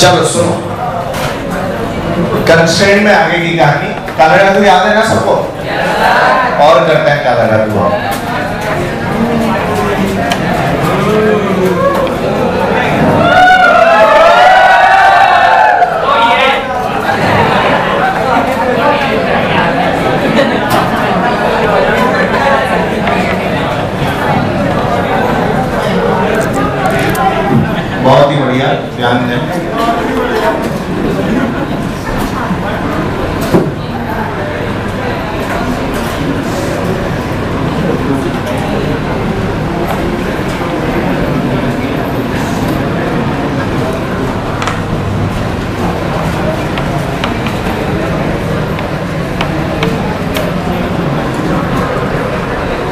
चलो, सुनो। कंस्टेंट में आगे की कहानी। काला याद है ना सबको? और करते हैं काला जादू अब। बहुत ही बढ़िया ध्यान दें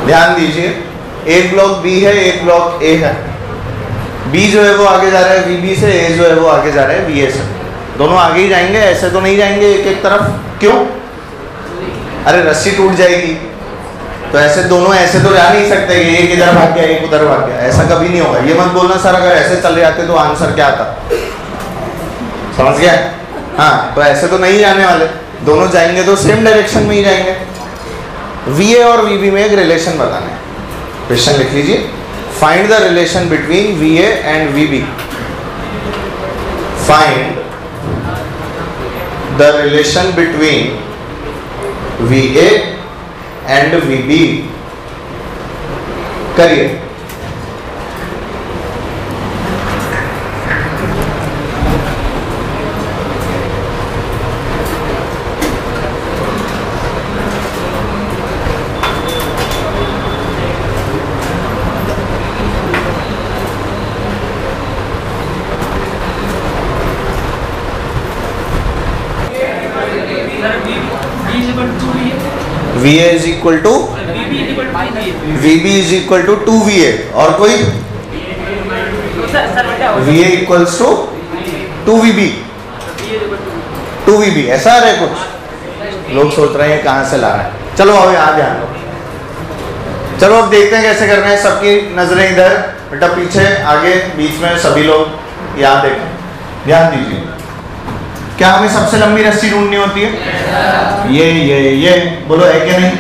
ध्यान दीजिए एक ब्लॉक बी है एक ब्लॉक ए है। बी जो है वो आगे जा रहा है वी से ए जो है वो आगे जा रहा है बी ए से। दोनों आगे ही जाएँगे, ऐसे तो नहीं जाएँगे एक एक तरफ़। क्यों? अरे रस्सी टूट जाएगी। तो ऐसे दोनों ऐसे तो जा नहीं सकते कि एक इधर भाग गया, एक उधर भाग गया। ऐसा कभी नहीं होगा। ये मत बोलना, सर, अगर ऐसे चले जाते तो आंसर क्या आता समझ गया? हाँ तो ऐसे तो नहीं जाने वाले। दोनों जाएँगे तो सेम डायरेक्शन में ही जाएँगे। वी ए और वी बी में एक रिलेशन बताना है। क्वेश्चन लिख लीजिए। Find the relation between V A and V B find the relation between V A and V B करिए। V A is equal to V B is equal to two V A और कोई? V A equals to two V B two V B ऐसा है कुछ? लोग सोच रहे हैं कहाँ से ला रहे हैं। चलो अब यहाँ ध्यान दो। चलो अब देखते हैं कैसे करना है। सबकी नज़रें इधर, बेटा पीछे, आगे, बीच में, सभी लोग यहाँ देखें। ध्यान दीजिए। क्या हमें सबसे लंबी रस्सी ढूंढनी होती है? ये ये ये, बोलो, है क्या नहीं?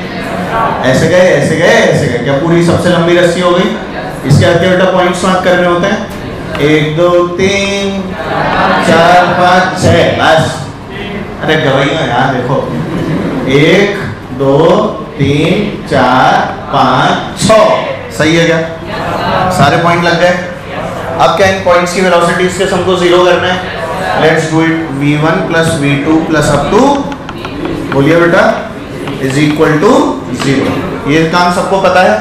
ऐसे गए ऐसे गए ऐसे गए। क्या पूरी सबसे लंबी रस्सी हो गई? इसके आगे बेटा पॉइंट्स मार्क करने होते हैं। एक, दो, तीन, चार, पाँच छः बस। अरे गवैया यहाँ देखो। एक, दो, तीन, चार, पाँच छ सही है क्या? सारे पॉइंट लग गए? अब क्या इन पॉइंट्स की वेलोसिटीज के सम को ज़ीरो करना है? Let's do it v1 plus v2 plus up to बोलिए बेटा इज़ इक्वल टू ज़ीरो ये काम सबको पता है?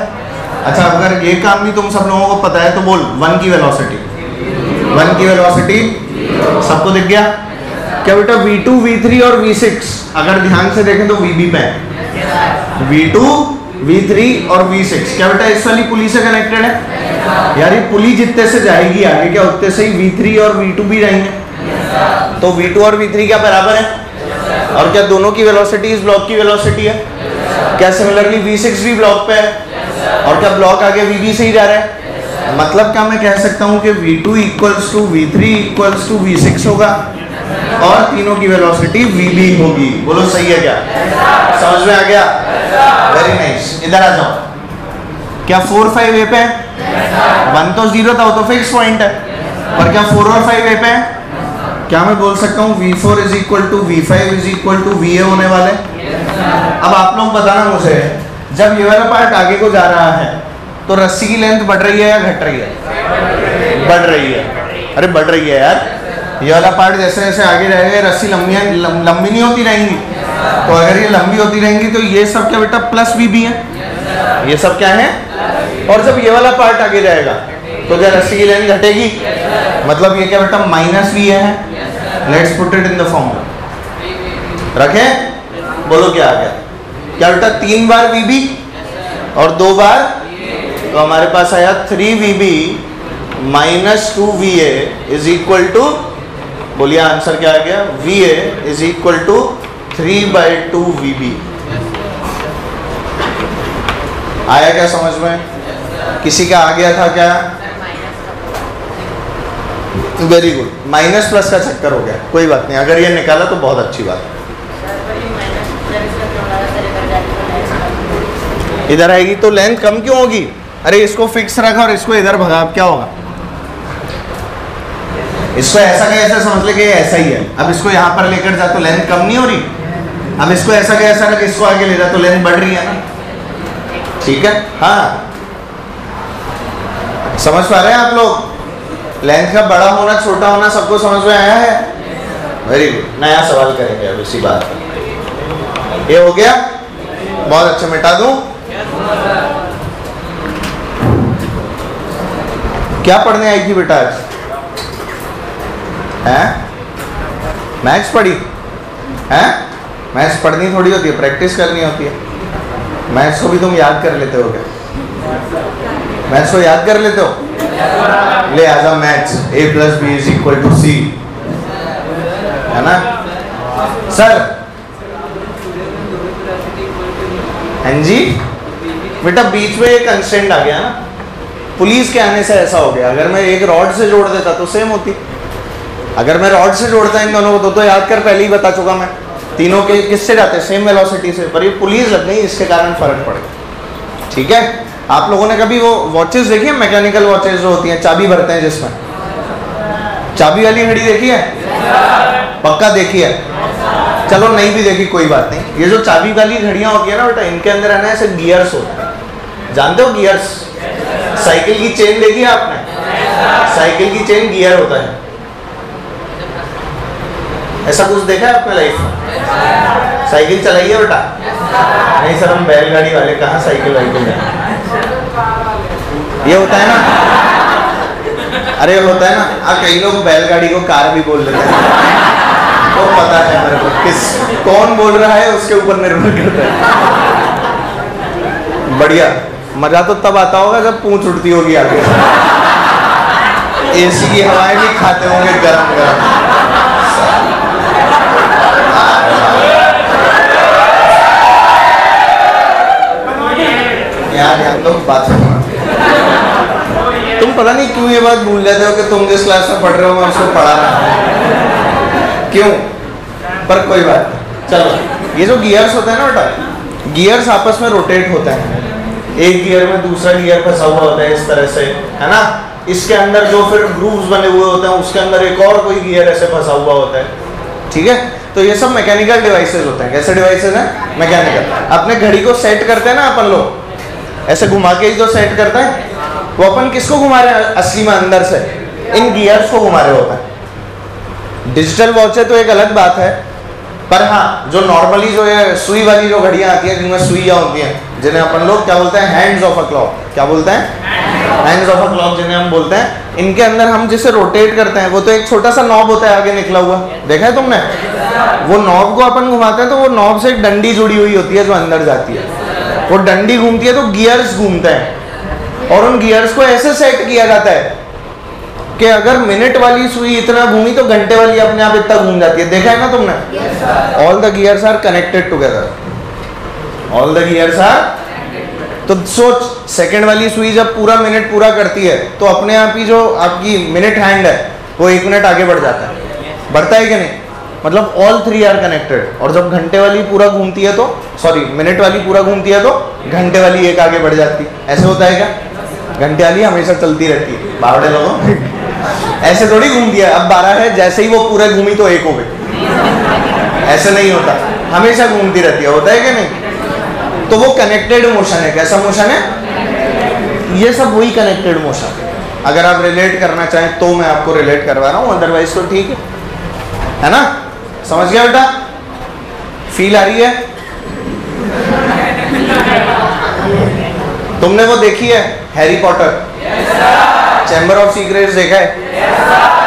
अच्छा अगर ये काम भी तुम सब लोगों को पता है तो बोल वन की वेलोसिटी वन की वेलोसिटी सबको दिख गया? क्या बेटा v2 v3 और v6 अगर ध्यान से देखें तो vb पे है। V2 v3 और v6 क्या बेटा इस वाली पुली से कनेक्टेड है? यार ये पुली जितने से जाएगी आगे क्या उतने से ही v3 और v2 भी रहेंगे तो v2 और v3 क्या बराबर है? और क्या दोनों की वेलोसिटी इस ब्लॉक की वेलोसिटी है? क्या सिमिलरली v6 भी ब्लॉक पे है? और क्या ब्लॉक आगे vb से ही जा रहा है? मतलब क्या मैं कह सकता हूँ कि v2 equals to v3 equals to v6 होगा और तीनों की वेलोसिटी vb होगी। बोलो, सही है क्या? समझ में आ गया? वेरी नाइस इधर आ जाओ। क्या फोर फाइव ए पे वन तो ज़ीरो था, वो तो फिक्स पॉइंट है। और क्या फोर और फाइव ए पे है? क्या मैं बोल सकता हूँ V four is equal to V five is equal to V A होने वाले अब आप लोग बताना मुझे, जब ये वाला पार्ट आगे को जा रहा है तो रस्सी की लेंथ बढ़ रही है या घट रही है? बढ़ रही है। अरे बढ़ रही है यार। ये वाला पार्ट जैसे जैसे आगे रहेगा रस्सी लंबी लंबी नहीं होती रहेंगी। तो अगर ये लंबी होती रहेंगी तो ये सब क्या बेटा प्लस वी भी है? ये सब क्या है? और जब ये वाला पार्ट आगे जाएगा तो क्या रस्सी की लेंथ घटेगी? मतलब ये क्या बेटा माइनस वी है? Let's put it in the formula रखे? बोलो क्या आ गया? क्या बेटा तीन बार वी बी और दो बार? तो हमारे पास आया three V B minus two V A is equal to बोलिए आंसर क्या आ गया? V A is equal to three by two V B आया क्या समझ में? किसी का आ गया था क्या? वेरी गुड माइनस प्लस का चक्कर हो गया। कोई बात नहीं। अगर ये निकाला तो बहुत अच्छी बात। इधर आएगी तो लेंथ कम क्यों होगी? अरे, इसको फिक्स रखा और इसको इधर भगा। क्या होगा? इसको ऐसा का ऐसा समझ ले कि ऐसा ही है। अब इसको यहाँ पर लेकर जा तो लेंथ कम नहीं हो रही। अब इसको ऐसा का ऐसा रख, इसको आगे ले जा तो लेंथ बढ़ रही है ना। ठीक है? हाँ। समझ पा रहे हैं आप लोग? लेंथ का बड़ा होना, छोटा होना, सबको समझ में आया है? वेरी गुड नया सवाल करेंगे अब, इसी बात ये हो गया? बहुत अच्छा मिटा दूँ? क्या पढ़ने आई थी बेटा आज? हैं? मैथ्स पढ़ी? हैं? मैथ्स पढ़नी थोड़ी होती है, प्रैक्टिस करनी होती है। मैथ्स को भी तुम याद कर लेते हो क्या? मैथ्स को याद कर लेते हो? ले आजा maths A plus B is equal to C है ना? सर हाँ जी बेटा बीच में एक कंस्टेंट आ गया ना। पुलिस के आने से ऐसा हो गया। अगर मैं एक रॉड से जोड़ देता तो सेम होती। अगर मैं रॉड से जोड़ता इन दोनों को तो, तो याद कर पहले ही बता चुका मैं। तीनों के किससे जाते सेम वेलोसिटी से। पर ये पुलिस लग गई इसके कारण फ़र्क पड़ गया ठीक है? आप लोगों ने कभी वो वॉचेस देखी है? मैकेनिकल वॉचेस जो होती हैं, चाबी भरते हैं जिसमें? चाबी वाली घड़ी देखी है? पक्का देखी है? चलो, नहीं भी देखी, कोई बात नहीं। ये जो चाबी वाली घड़ियाँ होती है ना बेटा, इनके अंदर है ना ऐसे गियर्स होते हैं। जानते हो गियर्स साइकिल की चेन देखी है आपने? साइकिल की चेन गियर होता है। ऐसा कुछ देखा है आपने लाइफ में? साइकिल चलाई है बेटा? नहीं सर, हम बैलगाड़ी वाले, कहाँ साइकिल वाइकिल है? ये होता है ना? अरे, होता है ना? आ कई लोग बैलगाड़ी को कार भी बोल देते हैं। तो पता है मेरे को किस, कौन बोल रहा है, उसके ऊपर निर्भर करता है। बढ़िया। मज़ा तो तब आता होगा जब पूछ उठती होगी आगे। एसी की हवाएँ भी खाते होंगे गरम गरम। यार यार, लोग बात पता नहीं क्यों ये बात भूल जाते हो कि तुम जिस क्लास में पढ़ रहे हो, मैं उसको पढ़ा रहा हूँ। क्यों? पर कोई बात चलो, ये जो गियर्स होते हैं ना बेटा गियर्स आपस में रोटेट होते हैं। एक गियर में दूसरा गियर फंसा हुआ होता है इस तरह से, है ना? इसके अंदर जो फिर ग्रूव्स बने हुए होते हैं, उसके अंदर एक और कोई गियर ऐसे फंसा हुआ होता है। ठीक है? तो ये सब मैकेनिकल डिवाइसेस होते हैं। कैसे डिवाइसेस हैं? मैकेनिकल अपने घड़ी को सेट करते हैं ना अपन लोग? ऐसे घुमा के ही जो सेट करते हैं। वो अपन किसको घुमा रहे हैं? असली में अंदर से। इन गियर्स को घुमा रहे होते हैं। डिजिटल वॉच है तो एक अलग बात है, पर हाँ जो नॉर्मली जो है सुई वाली जो घड़ियाँ आती हैं, जिनमें सुइयाँ होती हैं, जिन्हें अपन लोग क्या बोलते हैं? हैंड्स ऑफ़ अ क्लॉक क्या बोलते हैं? हैंड्स ऑफ़ अ क्लॉक जिन्हें हम बोलते हैं। इनके अंदर हम जिसे रोटेट करते हैं, वो तो एक छोटा सा नॉब होता है, आगे निकला हुआ। देखा है तुमने? वो नॉब को अपन घुमाते हैं तो वो नॉब से एक डंडी जुड़ी हुई होती है, जो अंदर जाती है। वो डंडी घूमती है तो गियर्स घूमते हैं। और उन गियर्स को ऐसे सेट किया जाता है कि अगर मिनट वाली सुई इतना घूमी तो घंटे वाली अपने आप इतना घूम जाती है। देखा है ना तुमने? All the gears are connected together all the gears are तो सोच सेकंड वाली सुई जब पूरा मिनट पूरा करती है तो अपने आप ही जो आपकी मिनट हैंड है वो एक मिनट आगे बढ़ जाता है। बढ़ता है कि नहीं? मतलब ऑल थ्री आर कनेक्टेड और जब घंटे वाली पूरा घूमती है तो सॉरी मिनट वाली पूरा घूमती है तो घंटे वाली एक आगे बढ़ जाती। ऐसे होता है क्या? घंटे वाली हमेशा चलती रहती है। बावड़े लोगों ऐसे थोड़ी घूमती है। अब बारह है, जैसे ही वो पूरे घूमी तो एक हो गई। ऐसे नहीं होता। हमेशा घूमती रहती है। होता है कि नहीं? तो वो कनेक्टेड मोशन है। कैसा मोशन है? ये सब वही कनेक्टेड मोशन है अगर आप रिलेट करना चाहें तो मैं आपको रिलेट करवा रहा हूँ। अदरवाइज़ तो ठीक है। है ना? समझ गया बेटा? फील आ रही है? तुमने वो देखी है Harry Potter chamber of secrets देखा है?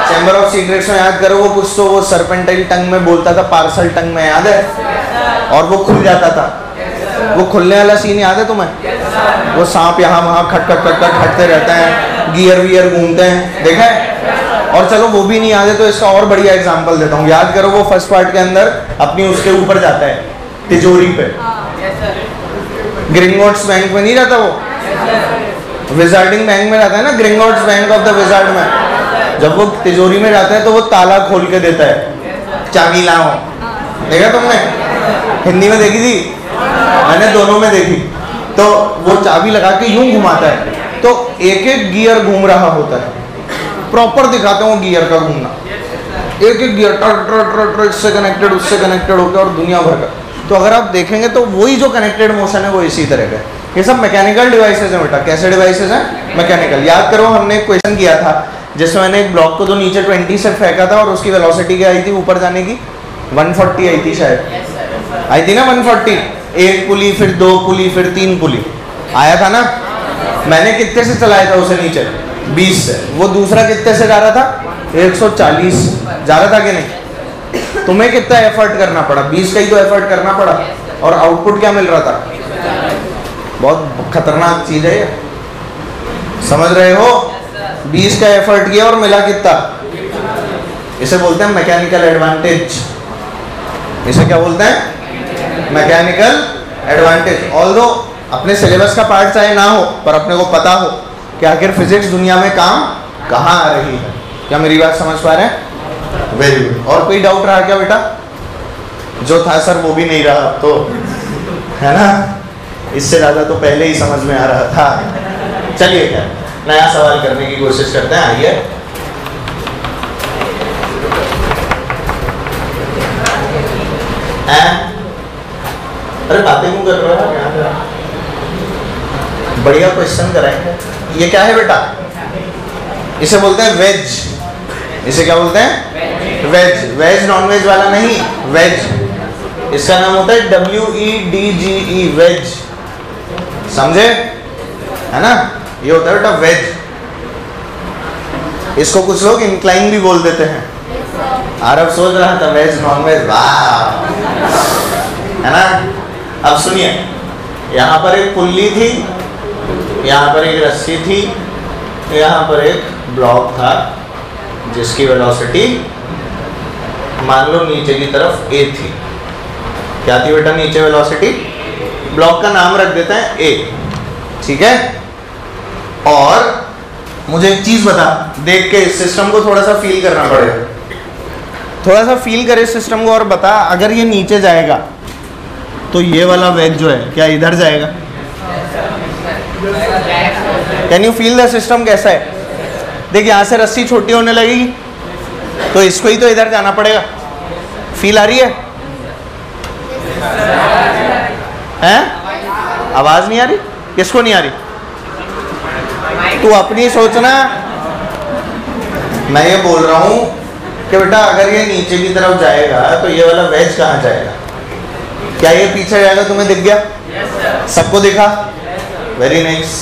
चैम्बर ऑफ़ सीक्रेट्स में याद करो, वो कुछ तो वो सरपेंटाइल टंग में बोलता था पार्सल टंग में, याद है? और वो खुल जाता था। वो खुलने वाला सीन याद है तुम्हें? वो सांप यहाँ वहाँ खट खट खट खट खटते रहते हैं गियर वियर घूमते हैं, देखा है? और चलो वो भी नहीं है तो इसका और बढ़िया एग्ज़ाम्पल देता हूँ। याद करो, वो फ़र्स्ट पार्ट के अंदर अपनी उसके ऊपर जाता है, तिजोरी पे। ग्रिंगोट्स बैंक में नहीं रहता वो? विजार्डिंग बैंक में रहता है ना? Gringotts bank of the wizard में। जब वो तिजोरी में जाता है तो वो ताला खोल के देता है। चाबी लाओ देखा तुमने? हिंदी में देखी थी? मैंने दोनों में देखी। तो वो चाबी लगा के यूँ घुमाता है। तो एक एक गियर घूम रहा होता है। प्रॉपर दिखाते हैं वो गियर का घूमना। एक एक गियर टर टर टर टर इससे कनेक्टेड उससे कनेक्टेड होकर और दुनिया भर का। तो अगर आप देखेंगे तो वही जो कनेक्टेड मोशन है वो इसी तरह का ये सब मैकेनिकल डिवाइसेज हैं बेटा। कैसे डिवाइसेज हैं? मैकेनिकल याद करो हमने एक क्वेश्चन किया था जिसमें मैंने एक ब्लॉक को तो नीचे 20 से फेंका था और उसकी वेलोसिटी क्या आई थी ऊपर जाने की? 140 आई थी शायद। आई थी ना 140 एक पुली फिर दो पुली फिर तीन पुली। आया था ना? मैंने कितने से चलाया था उसे नीचे? 20 से वो दूसरा कितने से जा रहा था? 140 जा रहा था कि नहीं? तुम्हें कितना एफर्ट करना पड़ा? 20 का ही तो एफर्ट करना पड़ा। और आउटपुट क्या मिल रहा था? बहुत खतरनाक चीज़ है ये। समझ रहे हो? 20 का एफर्ट किया और मिला कितना? इसे बोलते हैं मैकेनिकल एडवांटेज इसे क्या बोलते हैं? मैकेनिकल एडवांटेज ऑल अपने सिलेबस का पार्ट चाहे ना हो, पर अपने को पता हो। कि आखिर फिजिक्स दुनिया में काम कहाँ आ रही है? क्या मेरी बात समझ पा रहे हैं? वेरी गुड और कोई डाउट रहा क्या बेटा? जो था सर वो भी नहीं रहा तो है ना? इससे ज़्यादा तो पहले ही समझ में आ रहा था। चलिए क्या नया सवाल करने की कोशिश करते हैं आइए। अरे बातें क्यों कर रहे हो? बढ़िया क्वेश्चन कराएँगे ये क्या है बेटा? इसे बोलते हैं वेज। इसे क्या बोलते हैं? वेज। वेज नॉन वेज वाला नहीं, वेज। इसका नाम होता है W E D G E wedge. समझे? है ना? ये होता है बेटा वेज। इसको कुछ लोग इंक्लाइन भी बोल देते हैं। आरब सोच रहा था वेज नॉन वेज वाह। है ना? अब सुनिए, यहाँ पर एक पुल्ली थी यहाँ पर एक रस्सी थी, यहाँ पर एक ब्लॉक था, जिसकी वेलोसिटी मान लो नीचे की तरफ़ ए थी। क्या थी बेटा नीचे वेलोसिटी ब्लॉक का नाम रख देते हैं ए ठीक है? और मुझे एक चीज़ बता, देख के इस सिस्टम को थोड़ा सा फील करना पड़ेगा। थोड़ा सा फील करे इस सिस्टम को और बता, अगर ये नीचे जाएगा तो ये वाला वेज जो है, क्या इधर जाएगा? Can you feel the system कैसा है? देख, यहाँ से रस्सी छोटी होने लगेगी तो इसको ही तो इधर जाना पड़ेगा। फील आ रही है? हैं? आवाज़ नहीं आ रही? किसको नहीं आ रही? तू अपनी सोचना। मैं ये बोल रहा हूँ कि बेटा, अगर ये नीचे की तरफ़ जाएगा तो ये वाला वेज कहाँ जाएगा? क्या ये पीछे जाएगा? तुम्हें दिख गया? सबको दिखा? वेरी नाइस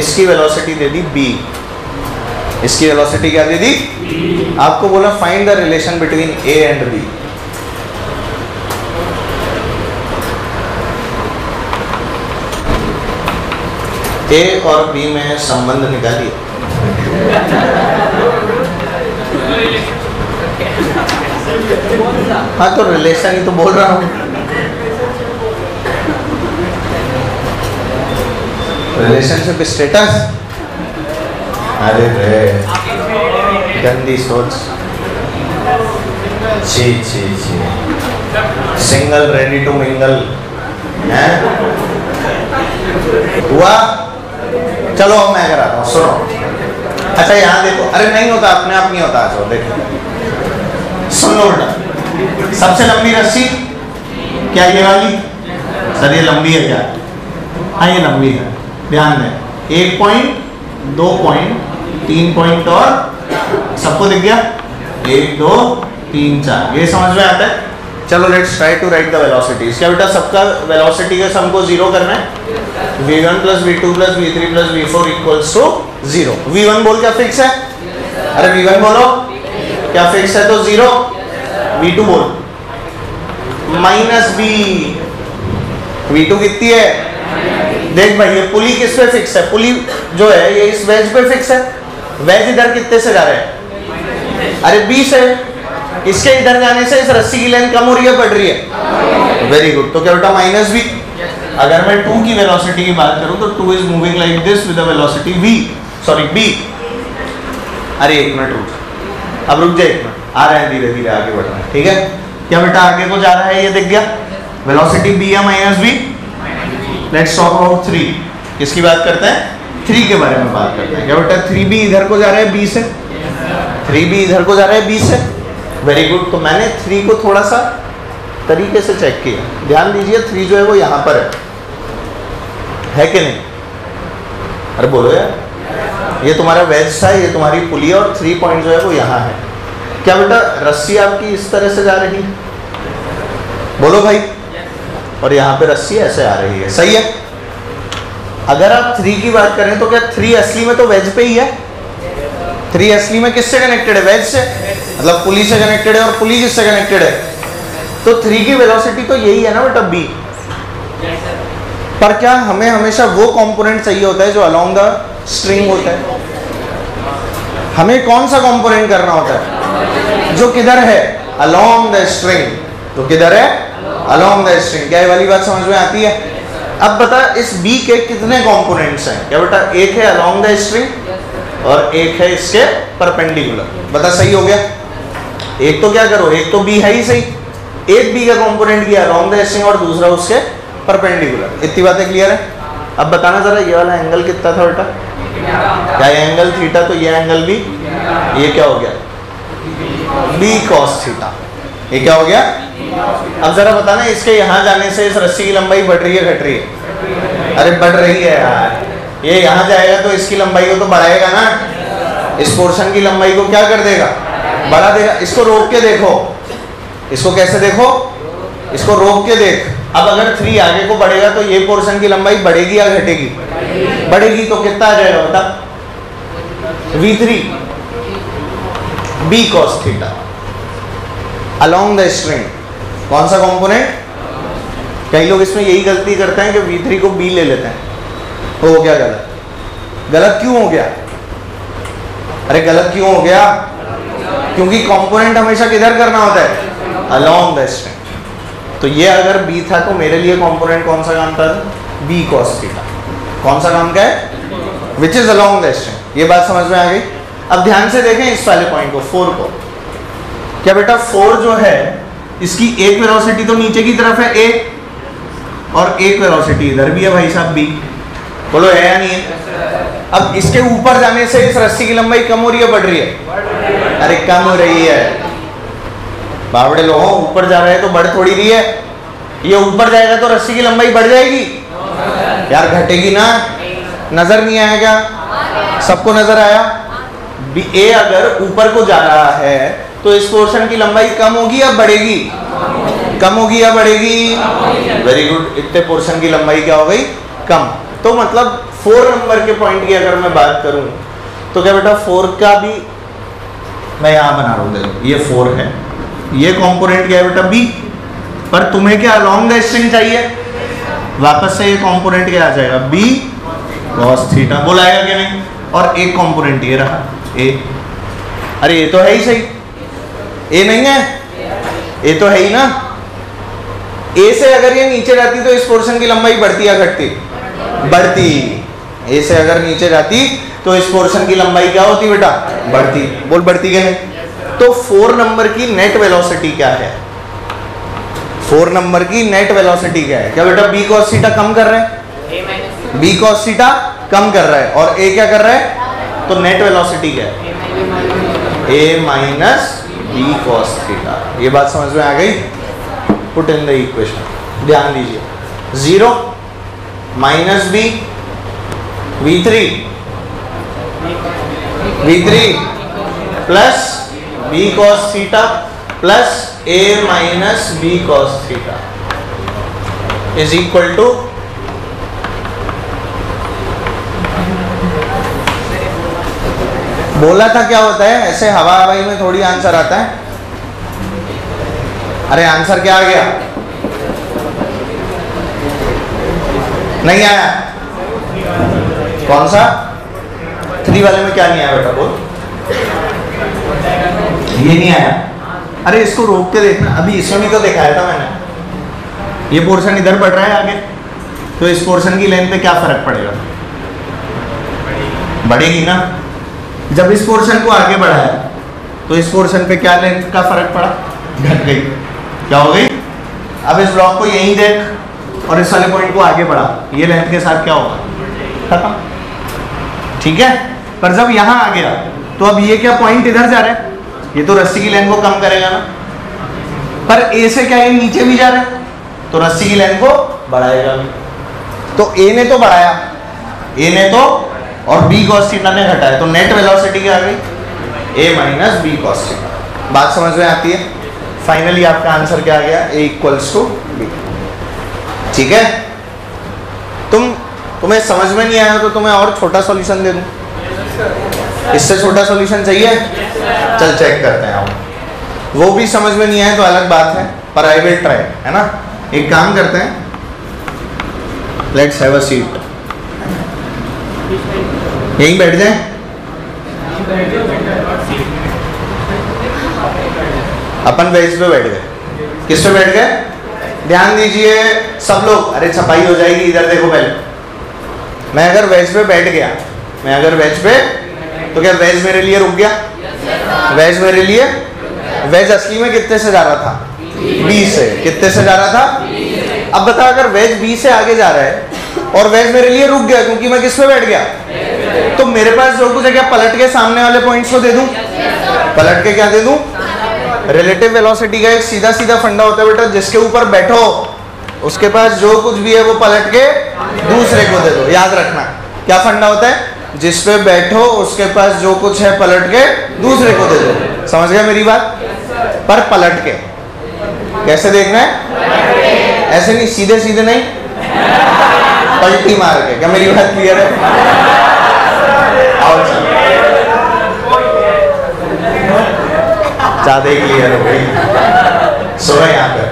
इसकी वेलोसिटी दे दी बी इसकी वेलोसिटी क्या दे दी? आपको बोला find the relation between A and B A और बी में संबंध निकालिए। हाँ तो रिलेशन ही तो बोल रहा हूँ। रिलेशनशिप स्टेटस अरे रे, गंदी सोच। छी छी छी सिंगल रेडी टू मिंगल है? हुआ? चलो मैं कराता हूँ, सुनो। अच्छा यहाँ देखो। अरे, नहीं होता, अपने आप नहीं होता अच्छा देखो। सुन लो सबसे लंबी रस्सी? क्या ये वाली? सर, ये लंबी है क्या हाँ ये लंबी है। ध्यान दें एक पॉइंट दो पॉइंट तीन पॉइंट और सबको दिख गया? एक, दो, तीन, चार। ये समझ में आता है? चलो let's try to write the velocity क्या बेटा सबका वेलोसिटी का सम को ज़ीरो करना है। V1 plus v2 plus v3 plus v4 equals to zero v1 बोल क्या फिक्स है? अरे v1 बोलो। क्या फिक्स है तो ज़ीरो v2 बोल। माइनस बी v2 कितनी है? देख भाई, ये पुली किस पे फिक्स है? पुली जो है, ये इस वेज पे फिक्स है? वेज इधर कितने से जा रहे हैं? अरे बी से इसके इधर जाने से इस रस्सी की लेंथ कम हो रही है, बढ़ रही है। वेरी गुड तो क्या बेटा माइनस बी अगर मैं टू की वेलोसिटी की बात करूँ तो two is moving like this with velocity v. Sorry b. अरे, एक मिनट रुक अब रुक जाए एक मिनट। आ रहे हैं धीरे धीरे आगे बढ़ रहे हैं ठीक है? क्या बेटा, आगे को जा रहा है ये, दिख गया? वेलोसिटी बी या minus B let's talk about three किसकी बात करते हैं? थ्री के बारे में बात करते हैं। क्या बेटा थ्री बी इधर को जा रहा है बी से थ्री बी इधर को जा रहा है बी से वेरी गुड तो मैंने थ्री को थोड़ा सा तरीके से चेक किया। ध्यान दीजिए थ्री जो है वो यहाँ पर है। है कि नहीं? अरे बोलो यार। ये तुम्हारा वेज था, ये तुम्हारी पुली और थ्री पॉइंट जो है वो यहाँ है। क्या बेटा, रस्सी आपकी इस तरह से जा रही है? बोलो भाई। और यहाँ पे रस्सी ऐसे आ रही है। सही है? अगर आप थ्री की बात करें तो क्या थ्री असली में तो वेज पे ही है? थ्री असली में किससे कनेक्टेड है? वेज से? मतलब पुली से कनेक्टेड है और पुली किससे कनेक्टेड है। तो थ्री की वेलोसिटी तो यही है ना बेटा बी पर क्या हमें हमेशा वो कंपोनेंट चाहिए होता है जो अलोंग द स्ट्रिंग होता है? हमें कौन सा कंपोनेंट करना होता है? जो किधर है? अलोंग द स्ट्रिंग तो किधर है? अलोंग द स्ट्रिंग क्या ये वाली बात समझ में आती है? अब बता, इस बी के कितने कंपोनेंट्स हैं? क्या बेटा, एक है अलोंग द स्ट्रिंग और एक है इसके परपेंडिकुलर बता, सही हो गया? एक तो क्या करो, एक तो बी है ही सही। एक बी का कंपोनेंट किया अलोंग द स्ट्रिंग और दूसरा उसके परपेंडिकुलर इतनी बातें क्लियर है? अब बताना जरा, ये वाला एंगल कितना था बेटा? क्या ये एंगल थीटा तो ये एंगल भी ये क्या हो गया? बी कॉस थीटा ये क्या हो गया? अब जरा बताना, इसके यहाँ जाने से इस रस्सी की लंबाई बढ़ रही है, घट रही है? अरे, बढ़ रही है यार। ये यहाँ जाएगा तो इसकी लंबाई को तो बढ़ाएगा ना? इस पोर्शन की लंबाई को क्या कर देगा? बढ़ा देगा। इसको रोक के देखो। इसको कैसे देखो? इसको रोक के देख। अब अगर थ्री आगे को बढ़ेगा तो ये पोर्शन की लंबाई बढ़ेगी या घटेगी? बढ़ेगी तो कितना आ जाएगा बता V three B cos theta along the string कौन सा कंपोनेंट कई लोग इसमें यही गलती करते हैं कि V3 को B ले लेते हैं। तो हो गया गलत। गलत क्यों हो गया? अरे गलत क्यों हो गया? क्योंकि कंपोनेंट हमेशा किधर करना होता है? अलोंग द स्ट्रिंग तो ये अगर B था तो मेरे लिए कंपोनेंट कौन सा काम था? B cos थीटा कौन सा काम का है? Which is along the string ये बात समझ में आ गई? अब ध्यान से देखें इस वाले पॉइंट को फोर को। क्या बेटा फोर जो है, इसकी एक वेलोसिटी तो नीचे की तरफ़ है ए और एक वेलोसिटी इधर भी है भाई साहब बी बोलो, है या नहीं है? अब इसके ऊपर जाने से इस रस्सी की लंबाई कम हो रही है, बढ़ रही है? अरे, कम हो रही है। बावड़े लोगों, ऊपर जा रहे हैं तो बढ़ थोड़ी रही है। ये ऊपर जाएगा तो रस्सी की लंबाई बढ़ जाएगी। यार, घटेगी ना। नज़र नहीं क्या? सबको नज़र आया? ए अगर ऊपर को जा रहा है तो इस पोर्शन की लंबाई कम होगी या बढ़ेगी? कम होगी या बढ़ेगी? वेरी गुड इतने पोर्शन की लंबाई क्या हो गई? कम. तो मतलब फोर नंबर के पॉइंट की अगर मैं बात करूँ तो क्या बेटा फोर का भी, मैं यहाँ बना रहा हूँ, देखो, ये फोर है। ये कंपोनेंट क्या है बेटा बी पर तुम्हें क्या लॉन्ग द स्ट्रिंग चाहिए? वापस से ये कंपोनेंट क्या आ जाएगा? बी cos थीटा बोलाएगा क्या नहीं? और एक कंपोनेंट ये रहा ए अरे, ये तो है ही सही। ए नहीं है? ए तो है ही ना? ए से अगर ये नीचे जाती तो इस पोर्शन की लंबाई बढ़ती या घटती? बढ़ती। ए से अगर नीचे जाती तो इस पोर्शन की लंबाई क्या होती बेटा? बढ़ती। बोल बढ़ती क्या नहीं तो फोर नंबर की नेट वेलोसिटी क्या है? फोर नंबर की नेट वेलोसिटी क्या है? क्या बेटा बी कॉस सीटा कम कर रहे हैं? बी कॉस सीटा कम कर रहा है। और ए क्या कर रहा है? तो नेट वेलोसिटी क्या है? A minus B cos theta ये बात समझ में आ गई? पुट इन द इक्वेशन ध्यान दीजिए। Zero minus B V three V three plus B cos theta plus A minus B cos theta is equal to बोला था क्या होता है? ऐसे हवा हवाई में थोड़ी आंसर आता है। अरे आंसर क्या आ गया? नहीं आया। कौन सा? थ्री वाले में क्या नहीं आया बेटा? बोल। ये नहीं आया। अरे इसको रोक के देखना। अभी इसमें भी तो दिखाया था मैंने। ये पोर्शन इधर बढ़ रहा है आगे। तो इस पोर्शन की लेंथ पे क्या फ़र्क पड़ेगा? बढ़ेगी ना? जब इस पोर्शन को आगे बढ़ाया तो इस पोर्शन पे क्या लेंथ का फ़र्क पड़ा? घट गई। क्या हो गई? अब इस ब्लॉक को यहीं देख और इस वाले पॉइंट को आगे बढ़ा। ये लेंथ के साथ क्या होगा? ठीक है? पर जब यहाँ आ गया तो अब ये क्या पॉइंट इधर जा रहा है? ये तो रस्सी की लेंथ को कम करेगा ना। पर ए से क्या ये नीचे भी जा रहा है? तो रस्सी की लेंथ को बढ़ाएगा भी। तो ए ने तो बढ़ाया। ए ने तो और बी कॉस थीटा ने घटाया तो नेट वेलोसिटी क्या आ गई? A minus B cos theta बात समझ में आती है? फाइनली आपका आंसर क्या आ गया? ए इक्वल्स टू बी ठीक है? तुम, तुम्हें समझ में नहीं आया तो तुम्हें और छोटा सॉल्यूशन दे दूँ। इससे छोटा सॉल्यूशन चाहिए? चल चेक करते हैं आओ वो भी समझ में नहीं आया तो अलग बात है। पर आई विल ट्राई है ना? एक काम करते हैं। लेट्स हैव अ सीट यहीं बैठ जाए। अपन बेंच पे बैठ गए। किस पे बैठ गए? ध्यान दीजिए सब लोग। अरे छपाई हो जाएगी इधर, देखो पहले। मैं अगर वेज पे बैठ गया, मैं अगर वेज पे तो क्या वेज मेरे लिए रुक गया? वेज मेरे लिए? वेज असली में कितने से जा रहा था? बी से। कितने से जा रहा था? अब बता, अगर वेज बी से आगे जा रहा है, और वेज मेरे लिए रुक गया, क्योंकि मैं किस पे बैठ गया? तो मेरे पास जो कुछ है, क्या पलट के सामने वाले पॉइंट्स को दे दूँ? पलट के क्या दे दूँ? रिलेटिव वेलोसिटी का एक सीधा सीधा फंडा होता है बेटा, जिसके ऊपर बैठो, उसके पास जो कुछ भी है, वो पलट के दूसरे को दे दो। याद रखना, क्या फंडा होता है? जिस पे बैठो, उसके पास जो कुछ है, पलट के दूसरे को दे दो। समझ गया मेरी बात? पर पलट के। कैसे देखना है? ऐसे नहीं सीधे सीधे नहीं। पलटी मार के, क्या मेरी बात क्लियर है? ज़्यादा ही क्लियर हो गई। सो यहाँ पे।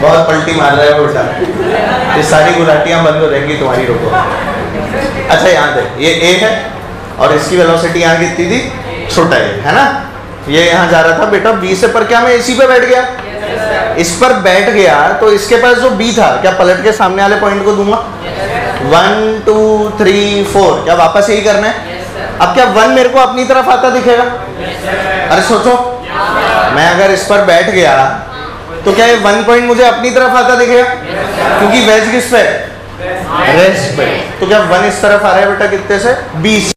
बहुत पलटी मार रहा है उल्टा ये सारी गुलाटियाँ बंद हो जाएँगी तुम्हारी रोको। अच्छा यहाँ देख, ये ए है और इसकी वेलोसिटी यहाँ कितनी थी? छोटा है है ना? ये यहाँ जा रहा था बेटा बी से पर क्या मैं इसी पे बैठ गया? इस पर बैठ गया तो इसके पास जो बी था, क्या पलट के सामने वाले पॉइंट को दूँगा? वन टू थ्री फोर क्या वापस यही करना है? अब क्या वन मेरे को अपनी तरफ़ आता दिखेगा? अरे सोचो। मैं अगर इस पर बैठ गया तो क्या ये वन पॉइंट मुझे अपनी तरफ़ आता दिखेगा? क्योंकि वेज किस पे? रेस्ट पे। तो क्या वन इस तरफ़ आ रहा है बेटा कितने से? बीस।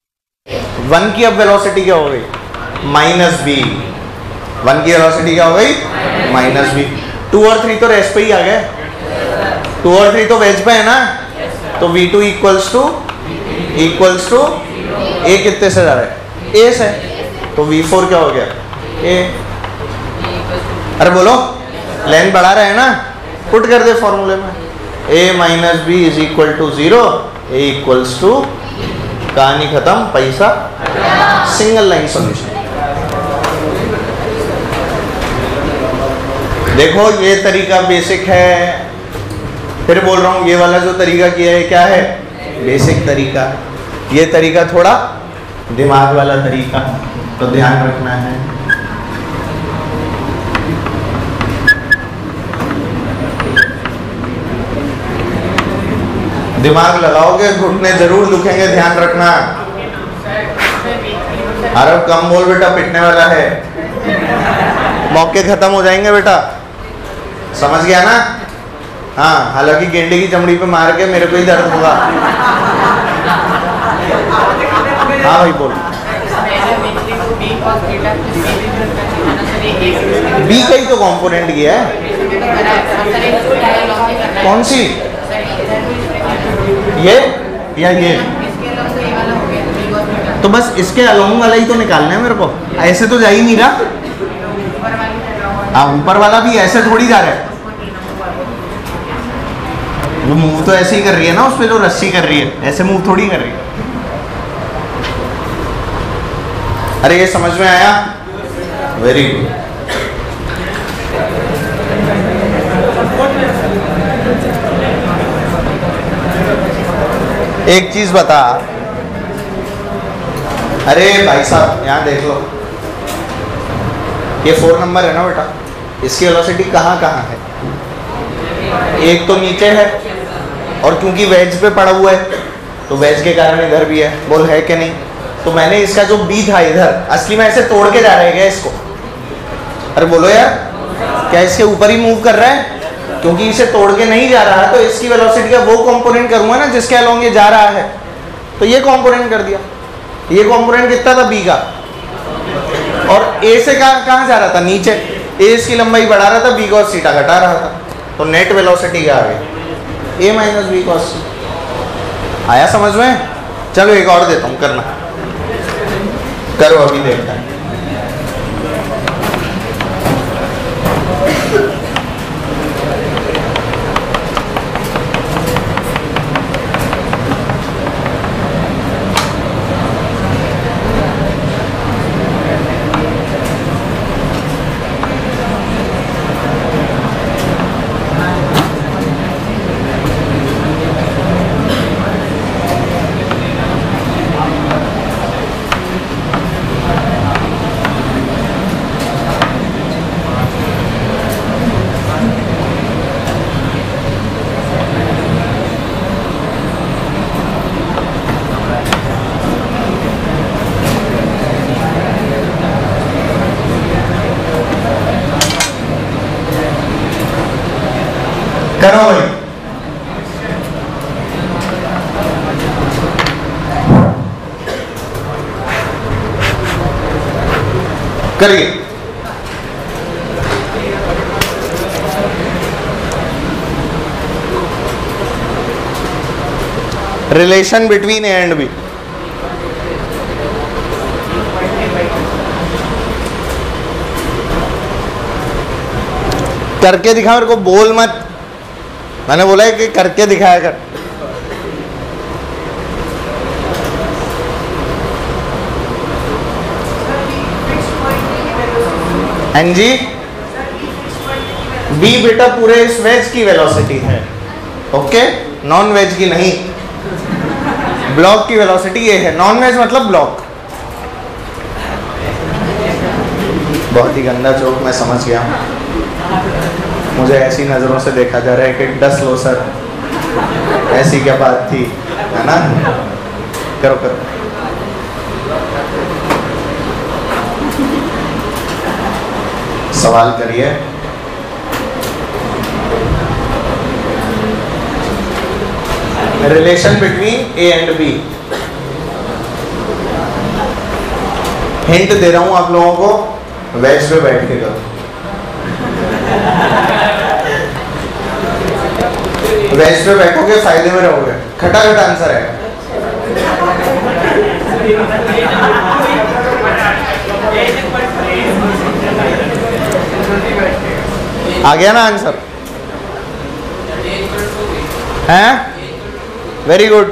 वन की अब वेलोसिटी क्या हो गई? माइनस बी वन की वेलोसिटी क्या हो गई? माइनस बी टू और थ्री तो रेस्ट पे ही आ गए। टू और थ्री तो वेज पे है ना? तो V two equals to equals to A कितने से जा रहा है? ए से? तो वी फोर क्या हो गया? ए अरे बोलो लेंथ बढ़ा रहे हैं ना? पुट कर दे फॉर्मूले में। A minus B is equal to zero A equals to कहानी खत्म, पैसा। सिंगल लाइन सॉल्यूशन देखो, ये तरीका बेसिक है। फिर बोल रहा हूँ, ये वाला जो तरीका किया है, क्या है? बेसिक तरीका। ये तरीका थोड़ा दिमाग वाला तरीका तो ध्यान रखना है। दिमाग लगाओगे, घुटने ज़रूर दुखेंगे, ध्यान रखना। अरे कम बोल बेटा, पिटने वाला है। मौके खत्म हो जाएँगे बेटा। समझ गया ना? हाँ हालाँकि गेंडे की चमड़ी पे मार के मेरे को ही दर्द होगा। हाँ भाई, बोल। बी का ही तो कंपोनेंट गया है। कौन सी? ये या ये? तो बस इसके अलोंग वाला ही तो निकालना है मेरे को। ऐसे तो जा ही नहीं रहा। हाँ ऊपर वाला भी ऐसे थोड़ी जा रहा है। वो मूव तो ऐसे ही कर रही है ना, उस पर जो रस्सी कर रही है, ऐसे मूव थोड़ी कर रही है। अरे, ये समझ में आया? वेरी गुड एक चीज़ बता। अरे, भाई साहब, यहाँ देख लो। ये फोर नंबर है ना बेटा? इसकी वेलोसिटी कहाँ कहाँ है? एक तो नीचे है, और क्योंकि वेज पे पड़ा हुआ है तो वेज के कारण इधर भी है। बोल, है कि नहीं? तो मैंने इसका जो बी था इधर, असली में ऐसे तोड़ के जा रहा है इसको? अरे बोलो यार, क्या इसके ऊपर ही मूव कर रहा है? क्योंकि इसे तोड़ के नहीं जा रहा है तो इसकी वेलोसिटी का वो कंपोनेंट करूँगा ना जिसके अलोंग ये जा रहा है। तो ये कंपोनेंट कर दिया। ये कंपोनेंट कितना था बी का? और ए से कहा, कहाँ जा रहा था? नीचे। ए इसकी लंबाई बढ़ा रहा था बी कॉस सीटा घटा रहा था। तो नेट वेलोसिटी क्या आ गई। ए माइनस बी कॉस आया समझ में? चलो एक और देता हूँ, करना। करो अभी देखता करो भाई करिए। Relation between A and B करके दिखा, मेरे को बोल मत। मैंने बोला है कि करके दिखाया कर। हाँ जी। बी बेटा पूरे इस वेज की वेलोसिटी है। ओके नॉन वेज की नहीं। ब्लॉक की वेलोसिटी ये है। नॉन वेज मतलब ब्लॉक बहुत ही गंदा जोक मैं समझ गया। मुझे ऐसी नज़रों से देखा जा रहा है कि डस लो सर ऐसी क्या बात थी? है ना? करो करो। सवाल करिए। Relation between A and B hint दे रहा हूँ आप लोगों को। वेज पे बैठ के करो। वेज पे बैठोगे, फ़ायदे में रहोगे। खटाखट आंसर है। आ गया ना आंसर हैं? वेरी गुड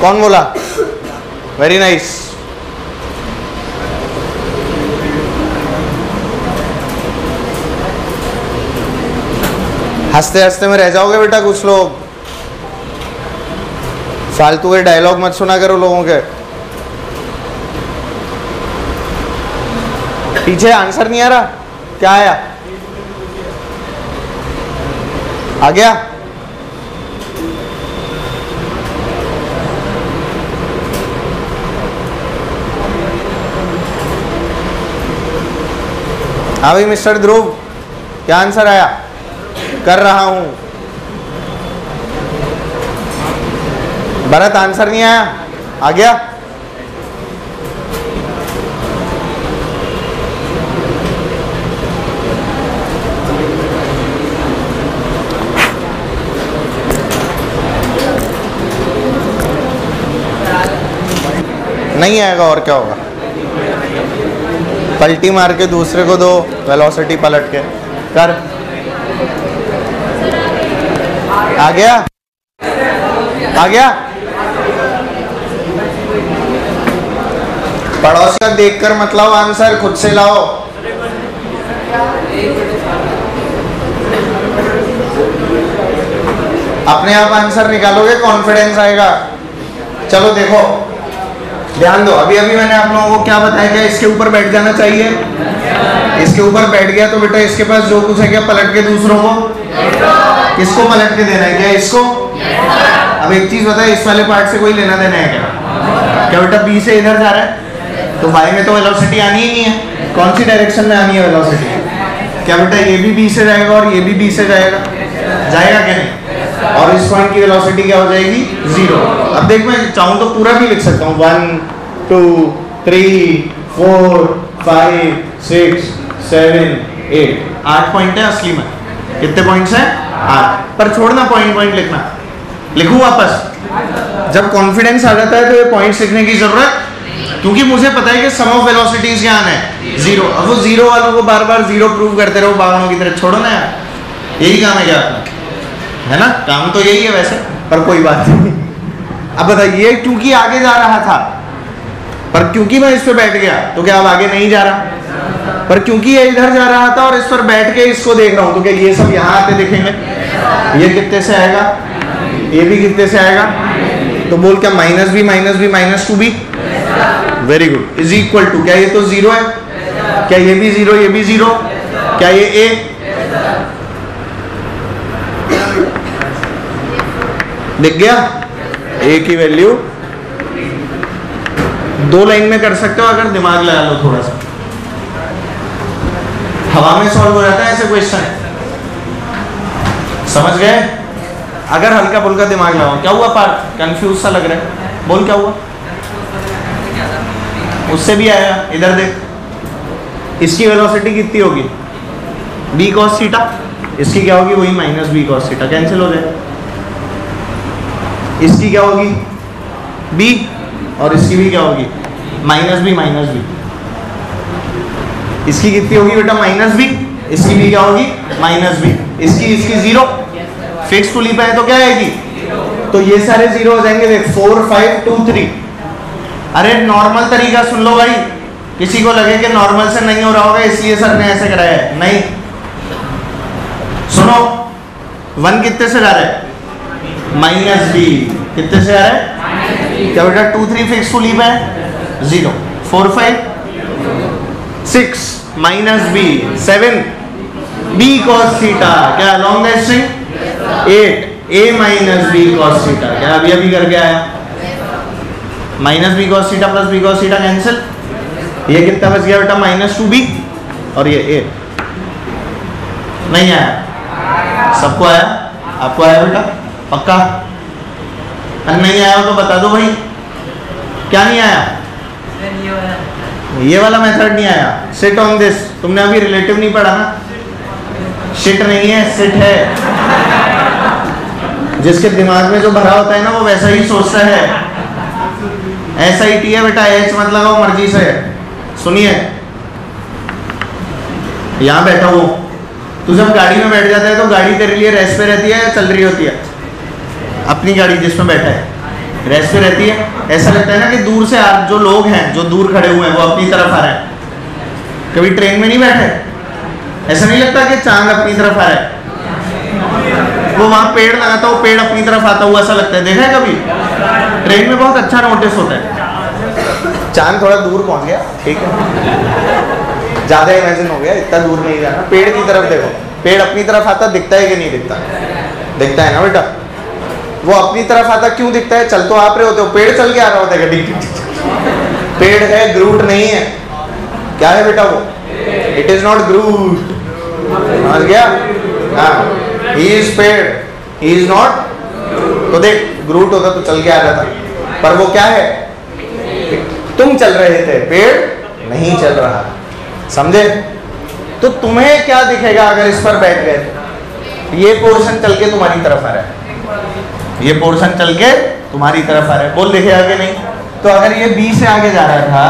कौन बोला? वेरी नाइस हँसते हँसते में रह जाओगे बेटा कुछ लोग। फालतू के डायलॉग मत सुना करो लोगों के। पीछे आंसर नहीं आ रहा? क्या आया? आ गया? भाई मिस्टर ध्रुव। क्या आंसर आया? कर रहा हूँ। भरत, आंसर नहीं आया? आ गया? नहीं आएगा, और क्या होगा? पलटी मार के दूसरे को दो वेलोसिटी पलट के। कर। आ गया? आ गया? पड़ोसी का देखकर मत लाओ आंसर खुद से लाओ। अपने आप आंसर निकालोगे कॉन्फिडेंस आएगा। चलो देखो। ध्यान दो, अभी अभी मैंने आप लोगों को क्या बताया क्या इसके ऊपर बैठ जाना चाहिए। इसके ऊपर बैठ गया तो बेटा इसके पास जो कुछ है क्या, पलट के दूसरों को? किसको पलट के देना है क्या इसको? अब एक चीज़ बताए इस वाले पार्ट से कोई लेना देना है क्या? क्या बेटा बी से इधर जा रहा है? तो वाई में तो वेलोसिटी आनी ही नहीं है। कौन सी डायरेक्शन में आनी है वेलोसिटी क्या बेटा ये भी बी से जाएगा और ये भी बी से जाएगा? जाएगा क्या नहीं? और इस पॉइंट की वेलोसिटी क्या हो जाएगी? ज़ीरो अब देख, मैं चाहूँ तो पूरा भी लिख सकता हूँ। One two three four five six seven eight आठ पॉइंट है असली में। कितने पॉइंट्स हैं? आठ। पर छोड़ना पॉइंट पॉइंट लिखना। लिखूं वापस? जब कॉन्फिडेंस आ जाता है तो ये पॉइंट्स लिखने की ज़रूरत क्योंकि मुझे पता है कि सम ऑफ़ वेलोसिटीज क्या आना है। ज़ीरो अब वो ज़ीरो वालों को बार बार ज़ीरो प्रूव करते रहो, बावनों की तरह। छोड़ो ना यार। यही काम है क्या अपना है ना? काम तो यही है वैसे। पर कोई बात नहीं। अब बताइए क्योंकि आगे जा रहा था पर क्योंकि मैं इस पे बैठ गया तो क्या अब आगे नहीं जा रहा? पर क्योंकि ये इधर जा रहा था और इस पर बैठ के इसको देख रहा हूँ तो क्या ये सब यहाँ आते दिखेंगे? ये कितने से आएगा? ये भी कितने से आएगा? तो बोल क्या माइनस भी माइनस भी माइनस टू भी? Very good is equal to क्या ये तो ज़ीरो है? क्या ये भी ज़ीरो ये भी ज़ीरो क्या ये ए दिख गया? ए की वैल्यू दो लाइन में कर सकते हो अगर दिमाग लगा लो थोड़ा सा। हवा में सॉल्व हो जाता है ऐसे क्वेश्चन समझ गए? अगर हल्का फुल्का दिमाग लगाओ। क्या हुआ, पार्थ? कंफ्यूज सा लग रहा है। बोल, क्या हुआ? उससे भी आया। इधर देख। इसकी वेलोसिटी कितनी होगी? बी कॉस सीटा इसकी क्या होगी? वही minus B cos theta cancel हो जाए। इसकी क्या होगी? बी और इसकी भी क्या होगी? माइनस बी माइनस बी इसकी कितनी होगी बेटा? माइनस बी इसकी भी क्या होगी? माइनस बी इसकी इसकी ज़ीरो फिक्स टू पे है तो क्या आएगी? तो ये सारे ज़ीरो हो जाएँगे। देख फोर फाइव टू थ्री अरे नॉर्मल तरीका सुन लो भाई। किसी को लगे कि नॉर्मल से नहीं हो रहा होगा, इसलिए सर ने ऐसे कराया है। नहीं। सुनो। वन कितने से जा रहा है? माइनस बी, कितने से आ रहा है? क्या बेटा टू थ्री फिक्स फुल है? Zero four five six minus B seven B cos theta क्या long the string eight A minus B cos theta क्या अभी अभी करके आया। Minus B cos theta plus B cos theta cancel ये कितना बच गया बेटा? माइनस टू बी और ये ए नहीं आया। सबको आया? आपको आया बेटा? पक्का? नहीं आया तो बता दो भाई। क्या नहीं आया? ये वाला मेथड नहीं आया। सिट ऑन दिस तुमने अभी रिलेटिव नहीं पढ़ा ना? सिट नहीं है सिट है। जिसके दिमाग में जो भरा होता है ना, वो वैसा ही सोचता है। ऐसा ही टी है बेटा एच मत लगाओ, मर्ज़ी से। सुनिए। यहाँ बैठा हूँ तू जब गाड़ी में बैठ जाता है तो गाड़ी तेरे लिए रेस्ट पे रहती है या चल रही होती है? अपनी गाड़ी जिसमें बैठा है। रेस्ट पे रहती है। ऐसा लगता है ना कि दूर से आ जो लोग हैं, जो दूर खड़े हुए हैं, वो अपनी तरफ़ आ रहे हैं। कभी ट्रेन में नहीं बैठे? ऐसा नहीं लगता कि चाँद अपनी तरफ़ आ रहा है? वो वहाँ पेड़ लगाता, वो पेड़ अपनी तरफ़ आता हुआ ऐसा लगता है। देखा है कभी? ट्रेन में बहुत अच्छा नोटिस होता है। चाँद थोड़ा दूर पहुँच गया, ठीक है। ज़्यादा इमेजिन हो गया, इतना दूर नहीं जाना। पेड़ की तरफ़ देखो। पेड़ अपनी तरफ़ आता, दिखता है कि नहीं दिखता? दिखता है ना बेटा? वो अपनी तरफ़ आता क्यों दिखता है? चल तो आप रहे होते हो। पेड़ चल के आ रहा होता है कभी? पेड़ है, ग्रूट नहीं है। क्या है बेटा वो? इट इज़ नॉट ग्रूट समझ गया? हाँ। ही इज़ पेड़ ही इज़ नॉट तो देख ग्रूट होता तो चल के आ रहा था पर वो क्या है? तुम चल रहे थे। पेड़ नहीं चल रहा। समझे? तो तुम्हें क्या दिखेगा अगर इस पर बैठ गए? ये पोर्शन चल के तुम्हारी तरफ़ आ रहा है। ये पोर्शन चल के तुम्हारी तरफ़ आ रहा है। बोल देखे आगे नहीं। तो अगर ये बी से आगे जा रहा था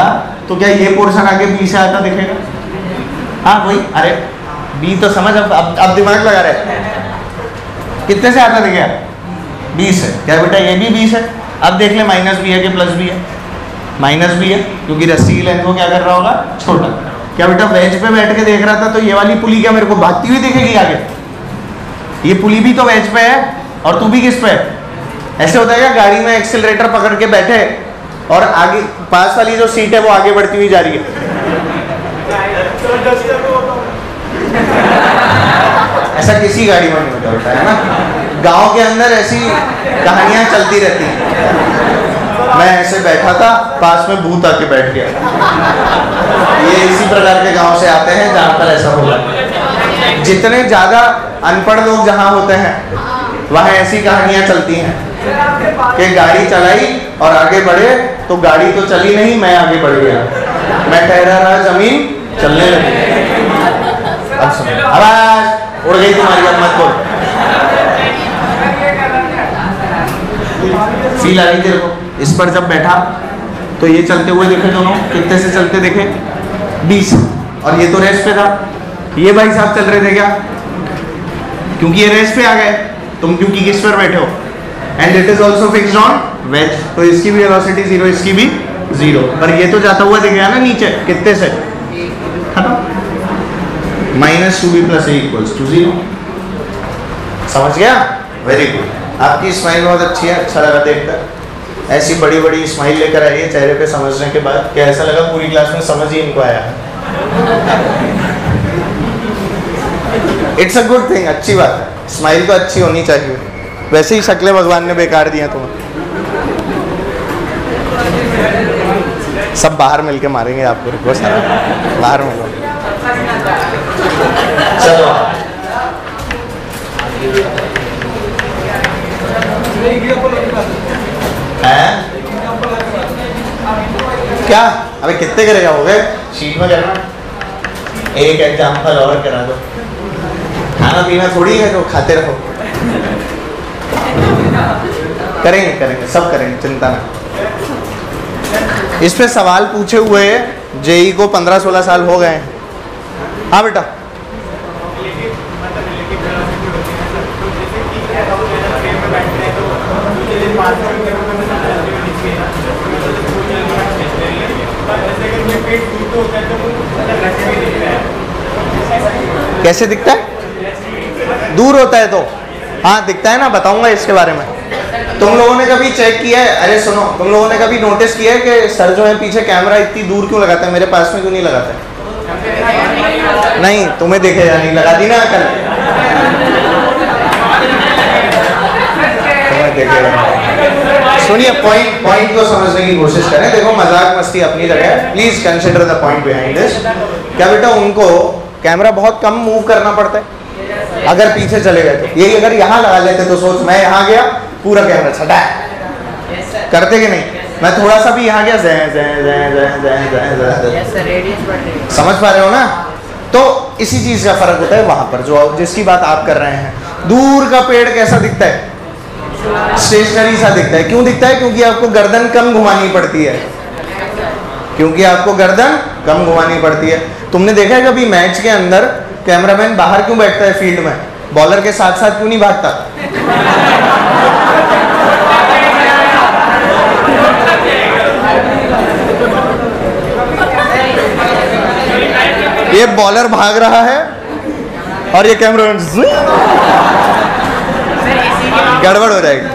तो क्या ये पोर्शन आगे बी से आता दिखेगा? हाँ वही। अरे बी तो समझ अब अब, दिमाग लगा रहे कितने से आता दिखेगा? बीस है। क्या बेटा ये भी बीस है? अब देख ले माइनस भी है कि प्लस भी है? माइनस भी है क्योंकि रस्सी की लेंथ को क्या कर रहा होगा? छोटा। क्या बेटा वेज पे बैठ के देख रहा था तो ये वाली पुली क्या मेरे को भागती हुई दिखेगी आगे? ये पुली भी तो वेज पे है। और तू भी किस पे? ऐसे होता है क्या, गाड़ी में एक्सिलरेटर पकड़ के बैठे और आगे, पास वाली जो सीट है वो आगे बढ़ती हुई जा रही है? ऐसा किसी गाड़ी में नहीं होता है ना? गाँव के अंदर ऐसी कहानियाँ चलती रहती हैं। मैं ऐसे बैठा था, पास में भूत आके बैठ गया। ये इसी प्रकार के गाँव से आते हैं, जहाँ पर ऐसा होगा। जितने ज़्यादा अनपढ़ लोग जहाँ होते हैं वहाँ ऐसी कहानियाँ चलती हैं कि गाड़ी चलाई और आगे बढ़े तो गाड़ी तो चली नहीं, मैं आगे बढ़ गया। मैं ठहरा रहा, ज़मीन चलने लगी। आवाज़ उड़ गई तुम्हारी अब मत बोल। फील आ रही तेरे को? इस पर जब बैठा तो ये चलते हुए देखे दोनों, कितने से चलते देखे? बीस। और ये तो रेस पे था। ये भाई साहब चल रहे थे क्या? क्योंकि ये रेस पे आ गए। तुम क्योंकि किस पर बैठे हो? And it is also fix on wedge तो इसकी भी वेलोसिटी ज़ीरो इसकी भी ज़ीरो पर ये तो जाता हुआ दिख गया ना नीचे, कितने से? Minus two B plus A equals to zero समझ गया? वेरी गुड आपकी स्माइल बहुत अच्छी है अच्छा लगा देखकर। ऐसी बड़ी बड़ी स्माइल लेकर आई है चेहरे पे समझने के बाद। क्या ऐसा लगा पूरी क्लास में समझ ही इनको आया? इट्स अ गुड थिंग अच्छी बात है। स्माइल तो अच्छी होनी चाहिए। वैसे ही शक्लें भगवान ने बेकार दिया तुम्हें सब बाहर मिलके मारेंगे आपको, रुको सारा। बाहर मिलो चलो। हैं? क्या? अबे कितने करेगा, हो गए? शीट में करना एक एग्ज़ाम्पल और करा दो। खाना पीना थोड़ी है तो खाते रहो। करेंगे करेंगे, सब करेंगे, चिंता ना। इस पे सवाल पूछे हुए जेई को 15-16 साल हो गए हैं। हाँ बेटा। कैसे दिखता है? दूर होता है तो। हाँ दिखता है ना, बताऊँगा इसके बारे में। तुम लोगों ने कभी चेक किया है? अरे सुनो, तुम लोगों ने कभी नोटिस किया है कि सर जो है पीछे कैमरा इतनी दूर क्यों लगाता है? मेरे पास में क्यों नहीं लगाता? नहीं, तुम्हें देखेगा नहीं? लगा दी ना कल देखेगा सुनिए पॉइंट पॉइंट को समझने की कोशिश करें। देखो, मज़ाक मस्ती अपनी जगह please consider the point behind this क्या बेटा, उनको कैमरा बहुत कम मूव करना पड़ता है? अगर पीछे चले गए तो। यही अगर यहाँ लगा लेते तो सोच मैं यहाँ गया पूरा कैमरा छटा करते कि नहीं? मैं थोड़ा सा भी यहाँ गया जय जय जय जय जय जय जय। समझ पा रहे हो ना? तो इसी चीज़ का फ़र्क होता है वहाँ पर जो जिसकी बात आप कर रहे हैं। दूर का पेड़ कैसा दिखता है? स्टेशनरी सा दिखता है। क्यों दिखता है? क्योंकि आपको गर्दन कम घुमानी पड़ती है। क्योंकि आपको गर्दन कम घुमानी पड़ती है। तुमने देखा है कभी मैच के अंदर कैमरामैन बाहर क्यों बैठता है फ़ील्ड में? बॉलर के साथ साथ क्यों नहीं भागता? ये बॉलर भाग रहा है और ये कैमरामैन गड़बड़ हो जाएगी।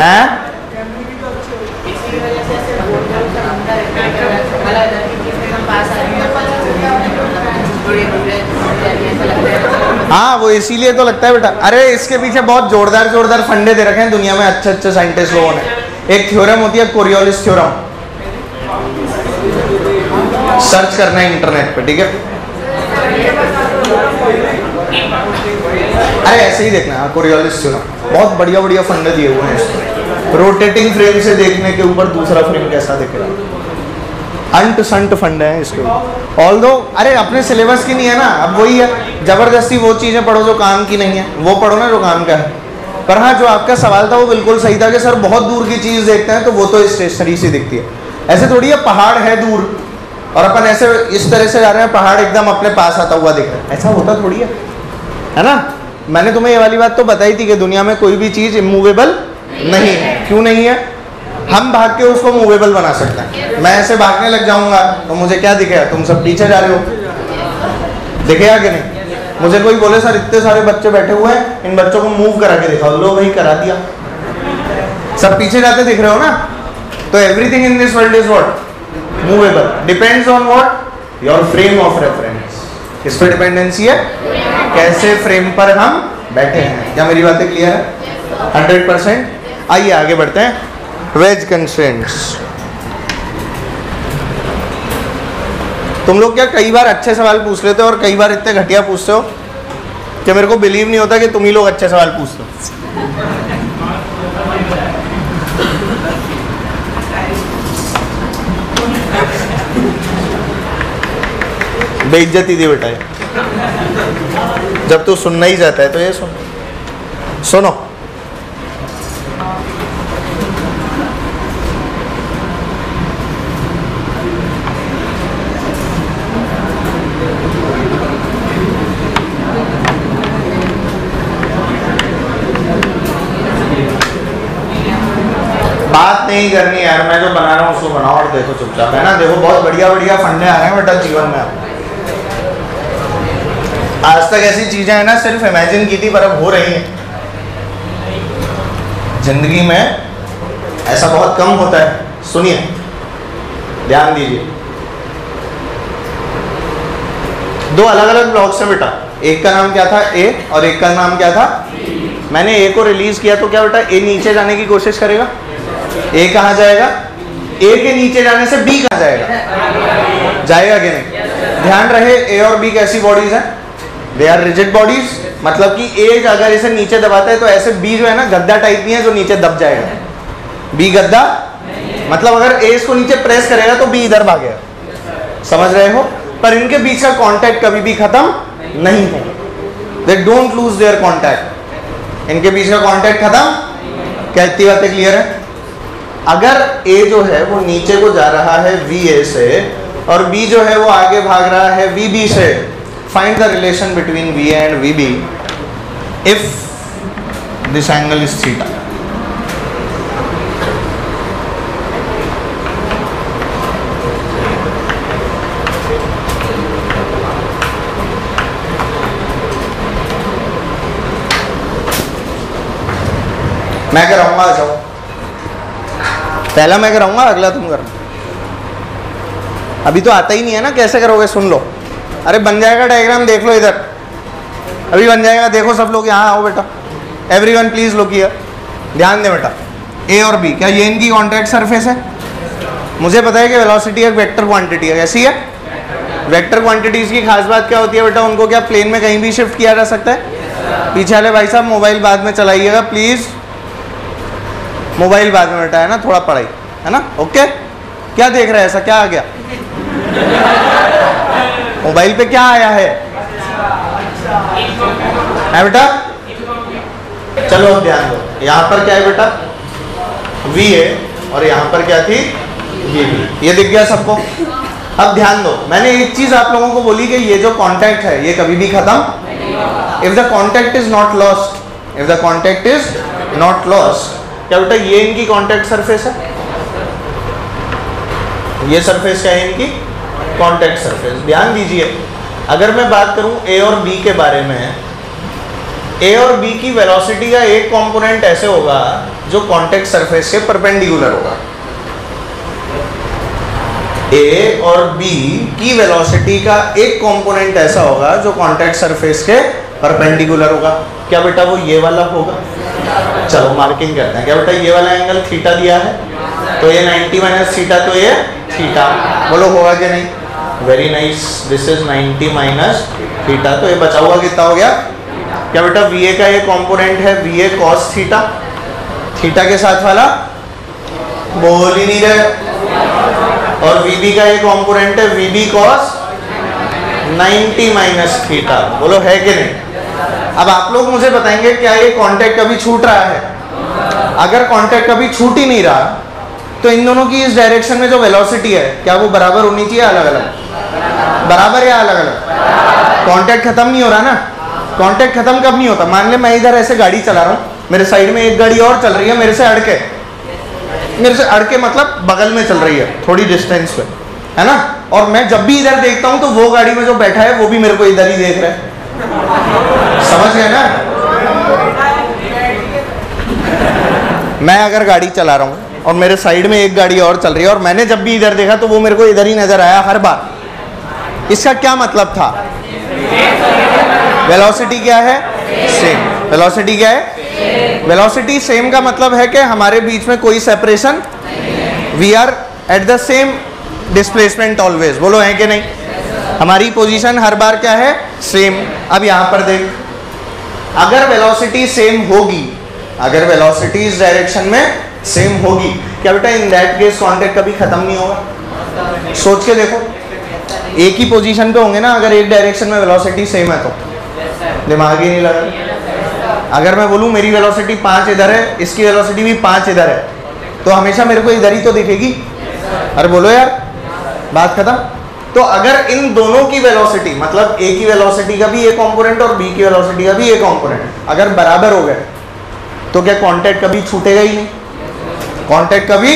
हैं? हाँ वो इसीलिए तो लगता है बेटा। अरे, इसके पीछे बहुत जोरदार जोरदार फंडे दे रखे हैं दुनिया में अच्छे अच्छे साइंटिस्ट लोगों ने। एक थ्योरम होती है कोरियोलिस थ्योरम सर्च करना है इंटरनेट पे, ठीक है? अरे, ऐसे ही देखना, है कोरियोलिस थ्योरम बहुत बढ़िया बढ़िया फंडे दिए हुए हैं रोटेटिंग फ्रेम से देखने के ऊपर दूसरा फ्रेम कैसा दिखेगा? अंट संट फंड है इसके ऑल दो अरे, अपने सिलेबस की नहीं है ना, अब वही है, ज़बरदस्ती वो चीज़ें पढ़ो जो काम की नहीं है। वो पढ़ो ना जो काम का है। पर हाँ जो आपका सवाल था वो बिल्कुल सही था कि सर बहुत दूर की चीज़ देखते हैं तो वो तो स्टेशनरी से दिखती है। ऐसे थोड़ी है, पहाड़ है दूर, और अपन ऐसे इस तरह से जा रहे हैं, पहाड़ एकदम अपने पास आता हुआ दिख रहा है। ऐसा होता थोड़ी है। है ना? मैंने तुम्हें ये वाली बात तो बताई थी कि दुनिया में कोई भी चीज़ इमूवेबल नहीं है। क्यों नहीं है? हम भाग के उसको मूवेबल बना सकते हैं। मैं ऐसे भागने लग जाऊँगा तो मुझे क्या दिखेगा? तुम सब पीछे जा रहे हो। दिखेगा कि नहीं? मुझे कोई बोले, सर, इतने सारे बच्चे बैठे हुए हैं, इन बच्चों को मूव करा के दिखाओ। लो भाई, करा दिया। सब पीछे जाते दिख रहे हो ना? तो everything in this world is what movable depends on what your frame of reference किस पर डिपेंडेंसी है? कैसे फ्रेम पर हम बैठे हैं? क्या मेरी बातें क्लियर है? हंड्रेड परसेंट आइए, आगे बढ़ते हैं। Wedge constraints. तुम लोग क्या कई बार अच्छे सवाल पूछ लेते हो और कई बार इतने घटिया पूछते हो कि मेरे को बिलीव नहीं होता कि तुम ही लोग अच्छे सवाल पूछते हो बेइज्जती दी बेटा जब तू सुनना ही जाता है तो ये सुन। सुनो। बात नहीं करनी यार, मैं जो बना रहा हूँ, उसको बनाओ और देखो चुपचाप। है ना? देखो, बहुत बढ़िया बढ़िया फंडे आ रहे हैं बेटा जीवन में आज तक ऐसी चीज़ें हैं ना, सिर्फ़ इमेजिन की थी, पर अब हो रही हैं। ज़िंदगी में ऐसा बहुत कम होता है। सुनिए, ध्यान दीजिए। दो अलग अलग ब्लॉग्स हैं बेटा। एक का नाम क्या था? ए, और एक का नाम क्या था? मैंने ए को रिलीज़ किया तो क्या बेटा ए नीचे जाने की कोशिश करेगा? ए कहा जाएगा? ए के नीचे जाने से बी कहा जाएगा? जाएगा कि नहीं? ध्यान रहे ए और बी कैसी बॉडीज हैं? दे आर रिजिड बॉडीज मतलब कि ए अगर इसे नीचे दबाता है तो ऐसे बी जो है ना, गद्दा टाइप नहीं है जो नीचे दब जाएगा। बी गद्दा? मतलब अगर ए इसको नीचे प्रेस करेगा तो बी इधर भागेगा। समझ रहे हो? पर इनके बीच का कांटेक्ट कभी भी खत्म नहीं है। They don't lose their contact इनके बीच का कांटेक्ट खत्म? क्या इतनी बातें क्लियर है? अगर ए जो है वो नीचे को जा रहा है वी ए से, और बी जो है वो आगे भाग रहा है वी बी से find the relation between V A and V B if this angle is theta मैं कराऊँगा आ जाओ। पहला मैं कराऊँगा, अगला तुम करना अभी तो आता ही नहीं है ना, कैसे करोगे, सुन लो। अरे, बन जाएगा डायग्राम देख लो इधर। अभी बन जाएगा, देखो सब लोग यहाँ आओ बेटा। एवरी वन प्लीज़ लो किया ध्यान दे बेटा। ए और बी क्या ये इनकी कॉन्ट्रैक्ट सरफेस है? मुझे पता है कि वेलोसिटी एक वेक्टर क्वांटिटी है कैसी है? वेक्टर क्वांटिटीज की खास बात क्या होती है बेटा? उनको क्या प्लेन में कहीं भी शिफ्ट किया जा सकता है? पीछे वाले भाई साहब मोबाइल बाद में चलाइएगा प्लीज़ मोबाइल बाद में बेटा है ना, थोड़ा पढ़ाई, है ना? ओके क्या देख रहे हैं ऐसा? क्या आ गया? मोबाइल पे क्या आया है? है बेटा? चलो अब ध्यान दो। यहाँ पर क्या है बेटा? वी है, और यहाँ पर क्या थी? ये दिख गया सबको? अब ध्यान दो। मैंने एक चीज़ आप लोगों को बोली कि ये जो कांटेक्ट है, ये कभी भी खत्म if the contact is not lost if the contact is not lost क्या बेटा, ये इनकी कांटेक्ट सरफेस है? ये सरफेस क्या है इनकी? कांटेक्ट सरफेस ध्यान दीजिए, अगर मैं बात करूँ ए और बी के बारे में ए और बी की वेलोसिटी का एक कंपोनेंट ऐसे होगा, जो कांटेक्ट सरफेस के परपेंडिकुलर होगा। ए और बी की वेलोसिटी का एक कंपोनेंट ऐसा होगा, जो कांटेक्ट सरफेस के परपेंडिकुलर होगा। क्या बेटा, वो ये वाला होगा? चलो मार्किंग करते हैं। क्या बेटा, ये वाला एंगल थीटा दिया है? तो ये 90 माइनस थीटा तो ये थीटा बोलो, होगा कि नहीं? Very nice this is 90 minus theta तो ये बचा हुआ कितना हो गया? क्या बेटा वी ए का ये कंपोनेंट है? वी ए थीटा थीटा के साथ वाला? बोल ही नहीं रहे। और वी बी का ये कंपोनेंट है? V B cos 90 minus theta बोलो, है कि नहीं? अब आप लोग मुझे बताएँगे क्या ये कांटेक्ट कभी छूट रहा है? अगर कांटेक्ट कभी छूट ही नहीं रहा तो इन दोनों की इस डायरेक्शन में जो वेलोसिटी है, क्या वो बराबर होनी चाहिए अलग अलग बराबर या अलग अलग कांटेक्ट खत्म नहीं हो रहा ना? कांटेक्ट खत्म कब नहीं होता? मान ले मैं इधर ऐसे गाड़ी चला रहा हूँ, मेरे साइड में एक गाड़ी और चल रही है, मेरे से अड़के। मेरे से अड़के मतलब बगल में चल रही है, थोड़ी डिस्टेंस पे, है ना? और मैं जब भी इधर देखता हूँ तो वो गाड़ी में जो बैठा है, वो भी मेरे को इधर ही देख रहा है। समझ गए ना? मैं अगर गाड़ी चला रहा हूँ और मेरे साइड में एक गाड़ी और चल रही है और मैंने जब भी इधर देखा तो वो मेरे को इधर ही नज़र आया हर बार। इसका क्या मतलब था? वेलोसिटी क्या है? सेम वेलोसिटी क्या है? वेलोसिटी सेम का मतलब है कि हमारे बीच में कोई separation we are at the same displacement always बोलो, है कि नहीं? हमारी पोजीशन हर बार क्या है? सेम अब यहाँ पर देख। अगर वेलोसिटी सेम होगी, अगर वेलोसिटी इस डायरेक्शन में सेम होगी, क्या बेटा इन दैट केस कांटेक्ट कभी खत्म नहीं होगा? सोच के देखो। एक ही पोजीशन पे होंगे ना, अगर एक डायरेक्शन में वेलोसिटी सेम है तो। दिमाग ही नहीं लगा। अगर मैं बोलूँ, मेरी वेलोसिटी पाँच इधर है, इसकी वेलोसिटी भी पाँच इधर है तो हमेशा मेरे को इधर ही तो दिखेगी। अरे बोलो यार, बात खत्म। तो अगर इन दोनों की वेलोसिटी मतलब ए की वेलोसिटी का भी एक कंपोनेंट और बी की वेलोसिटी का भी एक कंपोनेंट अगर बराबर हो गए तो क्या कांटेक्ट कभी छूटेगा ही नहीं? कांटेक्ट कभी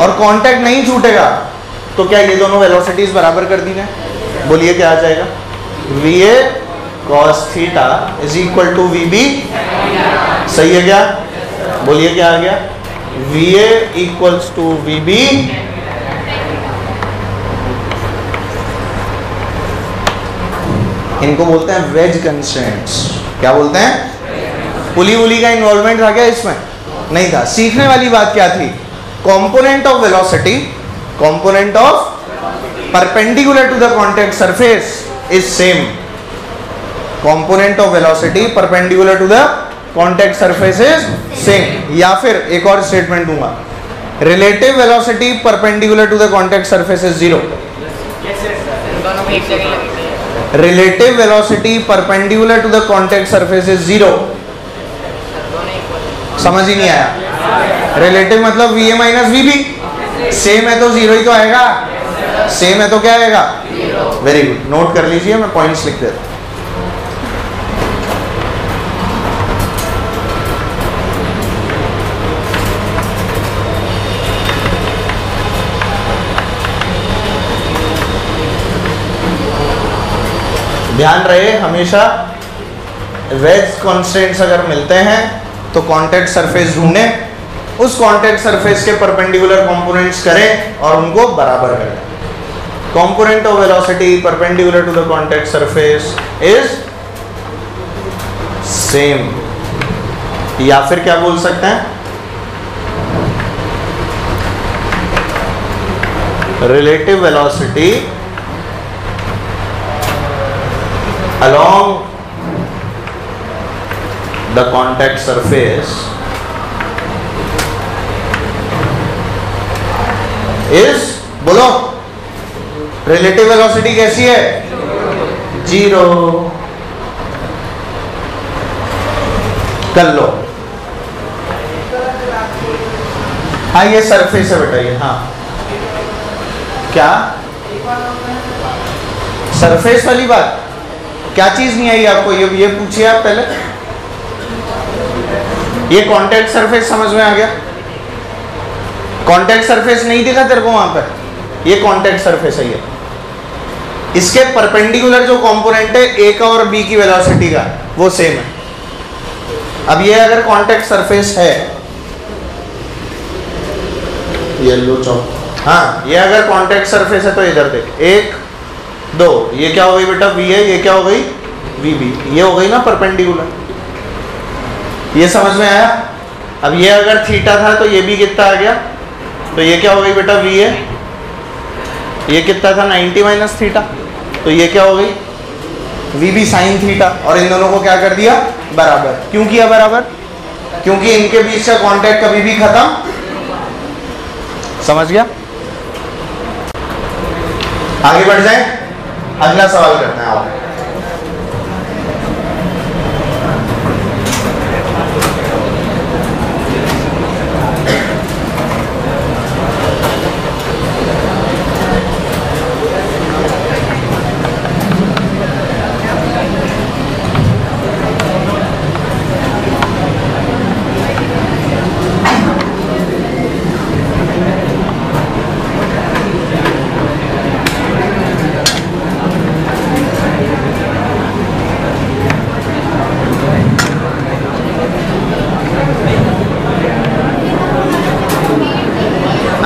और कांटेक्ट नहीं छूटेगा तो क्या ये दोनों वेलोसिटीज बराबर कर दी जाए बोलिए क्या आ जाएगा? V A cos theta is equal to V B सही है क्या? बोलिए क्या आ गया? V A equals to V B इनको बोलते हैं वेज कंस्टेंट्स क्या बोलते हैं? पुली उली का इन्वॉल्वमेंट था क्या इसमें? नहीं था। सीखने वाली बात क्या थी? Component of velocity component of perpendicular to the contact surface is same component of velocity perpendicular to the contact surface is same या फिर एक और स्टेटमेंट दूँगा। Relative velocity perpendicular to the contact surface is zero relative velocity perpendicular to the contact surface is zero समझ ही नहीं आया। Relative मतलब V A minus V B same है तो ज़ीरो ही तो आएगा। सेम है तो क्या आएगा? वेरी गुड नोट कर लीजिए, मैं पॉइंट्स लिख देता हूँ। ध्यान रहे हमेशा वेज कॉन्स्टेंट्स अगर मिलते हैं तो कॉन्टेक्ट सरफेस ढूंढें। उस कॉन्टेक्ट सरफेस के परपेंडिकुलर कंपोनेंट्स करें और उनको बराबर करें। Component of velocity perpendicular to the contact surface is same या फिर क्या बोल सकते हैं? Relative velocity along the contact surface is, बोलो रिलेटिव वेलोसिटी कैसी है? ज़ीरो कर लो. हाँ ये सरफेस है बेटा, ये हाँ. क्या? सरफेस वाली बात? क्या चीज़ नहीं आई आपको? ये ये पूछिए आप पहले। ये कॉन्टेक्ट सरफेस समझ में आ गया? कॉन्टेक्ट सरफेस नहीं दिखा तेरे को वहाँ पर? ये कॉन्टेक्ट सरफेस है ये। इसके परपेंडिकुलर जो कंपोनेंट है ए का और बी की वेलोसिटी का वो सेम है। अब ये अगर कॉन्टेक्ट सरफेस है येलो चौक हाँ ये अगर कॉन्टेक्ट सरफेस है तो इधर देख। एक दो, ये क्या हो गई बेटा? वी है, ये क्या हो गई? वी बी ये हो गई ना परपेंडिकुलर ये समझ में आया? अब ये अगर थीटा था तो ये भी कितना आ गया? तो ये क्या हो गई बेटा? वी है। ये कितना था? 90 माइनस थीटा तो ये क्या हो गई? वी बी साइन थीटा और इन दोनों को क्या कर दिया? बराबर। क्यों किया बराबर? क्योंकि इनके बीच का कांटेक्ट कभी भी खत्म। समझ गया? आगे बढ़ जाए। अगला सवाल करते हैं आप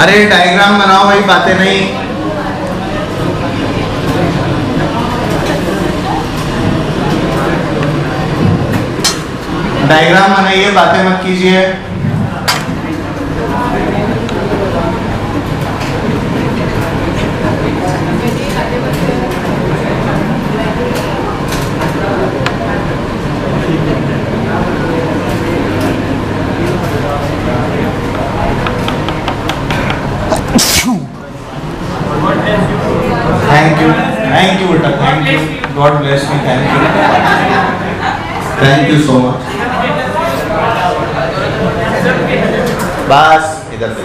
अरे डायग्राम बनाओ भाई बातें नहीं। डायग्राम बनाइए बातें मत कीजिए थैंक यू थैंक यू बेटा thank god bless me thank you thank you so much बस, इधर से।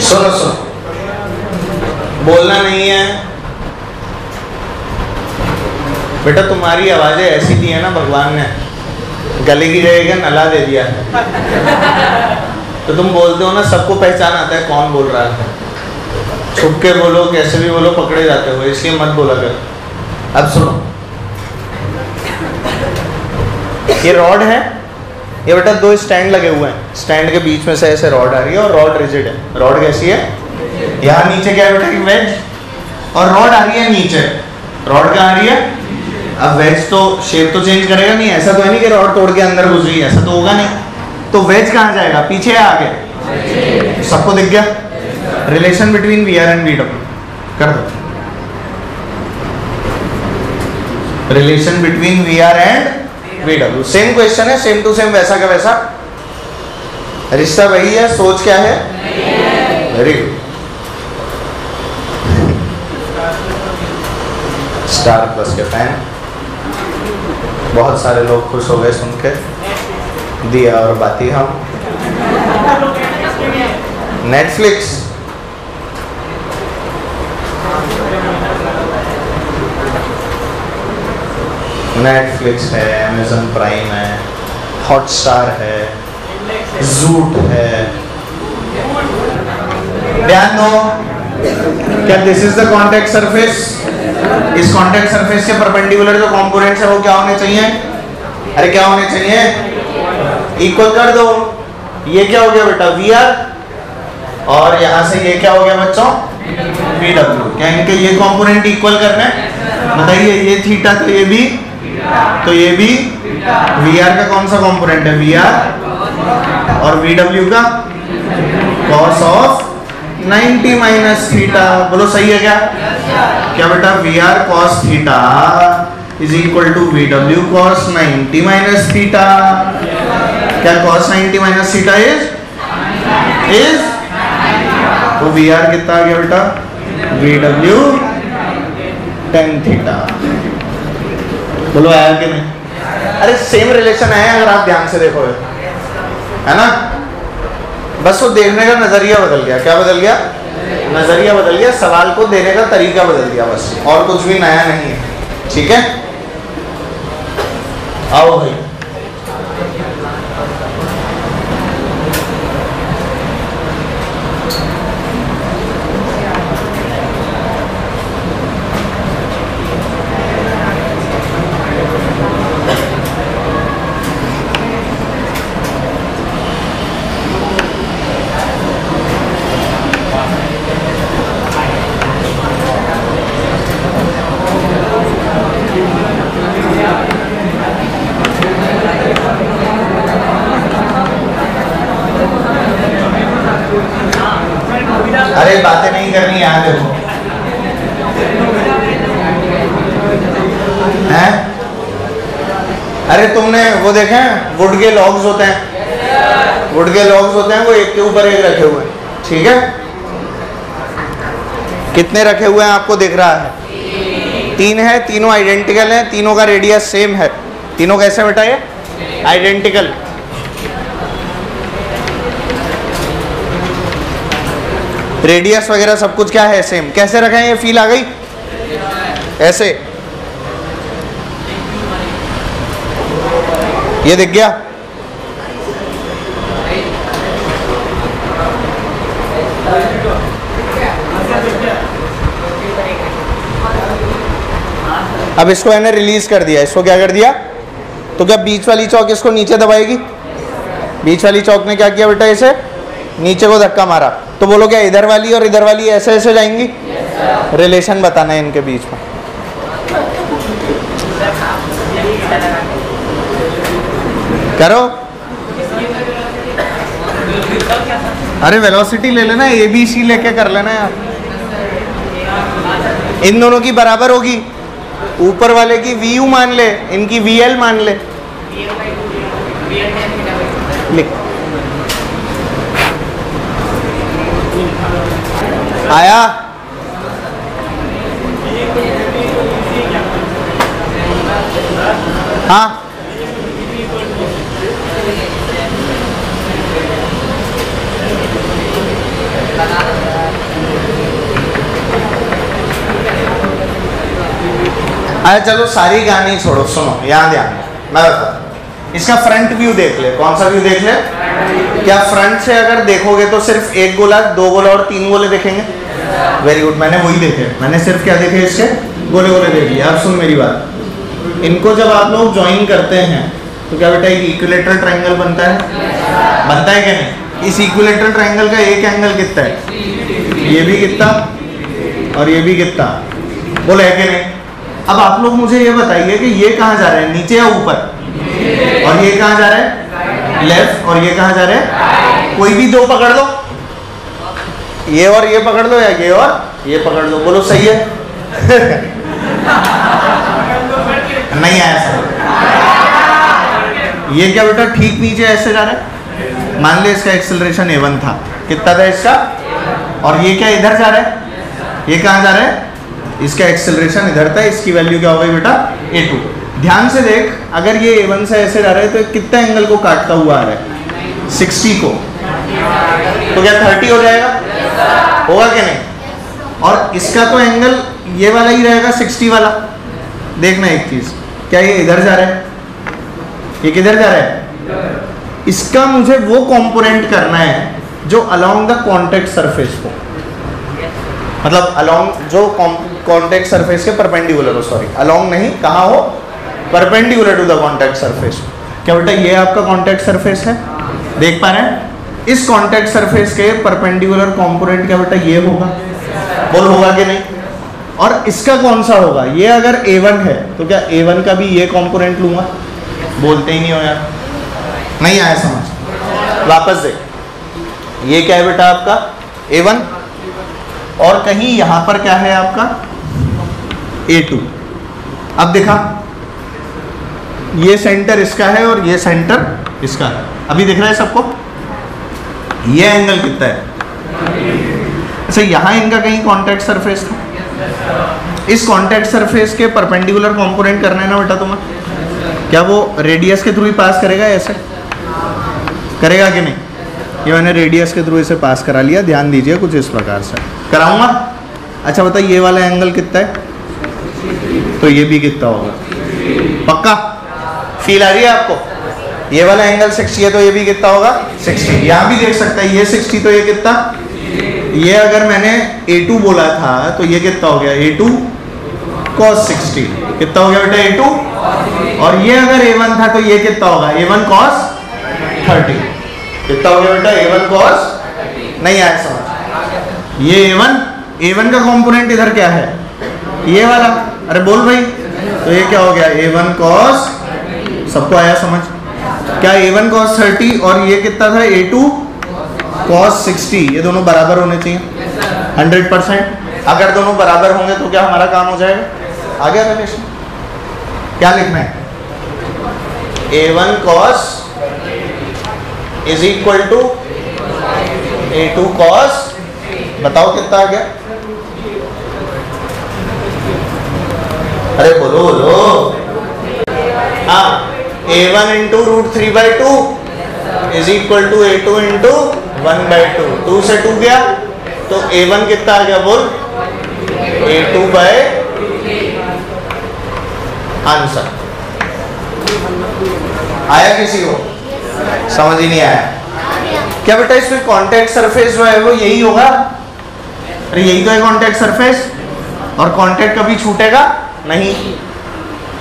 सुनो सुनो। बोलना नहीं है। बेटा, तुम्हारी आवाज़ें ऐसी दी है ना भगवान ने। गले की जगह नला दे दिया? तो तुम बोलते हो ना, सबको पहचान आता है कौन बोल रहा है। छुप के बोलो कैसे भी बोलो पकड़े जाते हो इसलिए मत बोला कर। अब सुनो। ये रॉड है। ये बेटा दो स्टैंड लगे हुए हैं। स्टैंड के बीच में से ऐसे रॉड आ रही है और रॉड रिजिड है। रॉड कैसी है? यहाँ नीचे क्या है बेटा? वेज और रॉड आ रही है नीचे। रॉड कहाँ आ रही है? अब वेज तो शेप तो चेंज करेगा नहीं ऐसा तो है नहीं कि रॉड तोड़ के अंदर घुस रही है ऐसा तो होगा नहीं। तो वेज कहाँ जाएगा? पीछे या आगे? सबको दिख गया? Relation between V R and V W कर दो relation between V R and V W same question है सेम टू सेम वैसा का वैसा. रिश्ता वही है, सोच क्या है? वेरी गुड स्टार प्लस के फ़ैन बहुत सारे लोग खुश हो गए सुन के. दिया और बाती हम. नेटफ्लिक्स नेटफ्लिक्स है अमेजन प्राइम है हॉटस्टार है जूट है। ध्यान दो क्या this is the contact surface इस कॉन्टेक्ट सरफेस के परपेंडिकुलर जो कंपोनेंट्स है, वो क्या होने चाहिए? अरे क्या होने चाहिए? इक्वल कर दो। ये क्या हो गया बेटा? वी आर और यहाँ से ये क्या हो गया बच्चों? वी डब्ल्यू क्या इनके ये कंपोनेंट इक्वल करना है? बताइए, ये थीटा तो ये भी तो ये भी वी आर का कौन सा कंपोनेंट है? वी आर और वी डब्ल्यू का? कॉस ऑफ़ 90 माइनस थीटा बोलो, सही है क्या? क्या बेटा? V R cos theta is equal to V W cos 90 minus theta क्या cos 90 minus theta is is तो वी आर कितना आ गया बेटा? वी डब्ल्यू टेन थीटा बोलो, आया कि नहीं? अरे सेम रिलेशन है, अगर आप ध्यान से देखो है ना? बस वो देखने का नज़रिया बदल गया। क्या बदल गया? नज़रिया बदल गया, सवाल को देने का तरीका बदल गया बस। और कुछ भी नया नहीं है। ठीक है? आओ भाई अरे बातें नहीं करनी यहाँ देखो हैं अरे तुमने वो देखे हैं वुड के लॉग्स होते हैं। वुड के लॉग्स होते हैं, वो एक के ऊपर एक रखे हुए हैं। ठीक है? कितने रखे हुए हैं आपको दिख रहा है? तीन है, तीनों आइडेंटिकल हैं, तीनों का रेडियस सेम है। तीनों कैसे बेटा ये आइडेंटिकल रेडियस वगैरह सब कुछ क्या है? सेम कैसे रखें? ये फील आ गई? ऐसे। ये दिख गया? अब इसको मैंने रिलीज़ कर दिया। इसको क्या कर दिया? तो क्या बीच वाली चौक इसको नीचे दबाएगी? बीच वाली चौक ने क्या किया बेटा इसे? नीचे को धक्का मारा। तो बोलो क्या इधर वाली और इधर वाली ऐसे ऐसे जाएँगी? रिलेशन बताना है इनके बीच में। करो। अरे वेलोसिटी ले लेना ए बी सी लेके कर लेना यार। इन दोनों की बराबर होगी। ऊपर वाले की वी यू मान ले, इनकी वी एल मान ले। आया। हाँ। अरे चलो, सारी कहानी छोड़ो, सुनो यहाँ ध्यान मैं बता इसका फ्रंट व्यू देख ले। कौन सा व्यू देख ले? क्या फ्रंट से अगर देखोगे तो सिर्फ़ एक गोला, दो गोला और तीन गोले देखेंगे? वेरी गुड मैंने वही देखे। मैंने सिर्फ़ क्या देखे इसके? गोले गोले देख। लिया अब सुन मेरी बात। इनको जब आप लोग ज्वाइन करते हैं तो क्या बेटा, एक इक्विलेटरल ट्रायंगल बनता है? बनता है क्या नहीं? इस इक्विलेटरल ट्रायंगल का एक एंगल कितना है? ये भी कितना? और ये भी कितना? बोले है कि नहीं? अब आप लोग मुझे ये बताइए कि ये कहाँ जा रहे हैं? नीचे या ऊपर? और ये कहाँ जा रहा है? लेफ़्ट और ये कहाँ जा रहा है? कोई भी दो पकड़ लो। ये और ये पकड़ लो या ये और? ये पकड़ लो। बोलो, सही है? नहीं आया सर। ये क्या बेटा, ठीक नीचे ऐसे जा रहा है? मान ले इसका एक्सेलरेशन ए था। कितना था इसका? और ये क्या इधर जा रहा है? ये कहाँ जा रहा है? इसका एक्सेलरेशन इधर था, इसकी वैल्यू क्या हो गई बेटा? ए टू ध्यान से देख, अगर ये ए वन से ऐसे जा रहा तो कितना एंगल को काटता हुआ आ रहा है? सिक्सटी को। तो क्या थर्टी हो जाएगा? होगा कि नहीं? और इसका तो एंगल ये वाला ही रहेगा सिक्सटी वाला। देखना एक चीज़, क्या ये इधर जा रहा है? ये किधर जा रहा है? इसका मुझे वो कंपोनेंट करना है, जो अलोंग द कॉन्टेक्ट सरफेस को मतलब अलोंग जो कॉन्टेक्ट सरफेस के परपेंडिकुलर हो सॉरी अलोंग नहीं, कहाँ हो? Perpendicular to the contact surface क्या बेटा, ये आपका कॉन्टेक्ट सरफेस है? देख पा रहे हैं? इस कॉन्टेक्ट सरफेस के परपेंडिकुलर कंपोनेंट क्या बेटा, ये होगा? बोल, होगा कि नहीं? और इसका कौन सा होगा? ये अगर A1 है तो क्या A1 का भी ये कंपोनेंट लूँगा? बोलते ही नहीं हो यार। नहीं आया समझ। वापस देख। ये क्या है बेटा आपका? A1 और कहीं यहाँ पर क्या है आपका? A2 अब देखा, ये सेंटर इसका है और ये सेंटर इसका है। अभी दिख रहा है सबको? ये एंगल कितना है? अच्छा यहाँ इनका कहीं कॉन्टैक्ट सरफेस था? इस कॉन्टैक्ट सरफेस के परपेंडिकुलर कंपोनेंट करना है ना बेटा तुम्हें? क्या वो रेडियस के थ्रू ही पास करेगा ऐसे? करेगा कि नहीं? ये मैंने रेडियस के थ्रू इसे पास करा लिया, ध्यान दीजिए कुछ इस प्रकार से। कराऊँगा? अच्छा बता ये वाला एंगल कितना है? तो ये भी कितना होगा? पक्का? फील आ रही है आपको? ये वाला एंगल 60 है तो ये भी कितना होगा? 60 यहाँ भी देख सकता है, ये 60 तो ये कितना? ये अगर मैंने A2 बोला था तो ये कितना हो गया? A2 cos 60 कितना हो गया बेटा A2 और ये अगर A1 था तो ये कितना होगा? A1 cos 30 कितना हो गया बेटा? A1 cos नहीं आया समझ। ये A1 A1 का कंपोनेंट इधर क्या है? ये वाला। अरे बोल भाई। तो ये क्या हो गया? ए वन कॉस सबको आया समझ? क्या ए वन कॉस थर्टी और ये कितना था? ए टू कॉस सिक्सटी ये दोनों बराबर होने चाहिए। 100 परसेंट अगर दोनों बराबर होंगे तो क्या हमारा काम हो जाएगा? आ गया रिलेशन क्या लिखना है? A one cos is equal to A two cos बताओ कितना आ गया? अरे बोलो बोलो। हाँ A one into root three by two is equal to A two into one by two two से टू गया तो ए वन कितना आ गया बोल? ए टू बाय आंसर आया किसी को? समझ ही नहीं आया। क्या बेटा इसमें कांटेक्ट सरफेस जो है वो यही होगा? अरे यही तो है कांटेक्ट सरफेस और कांटेक्ट कभी छूटेगा? नहीं।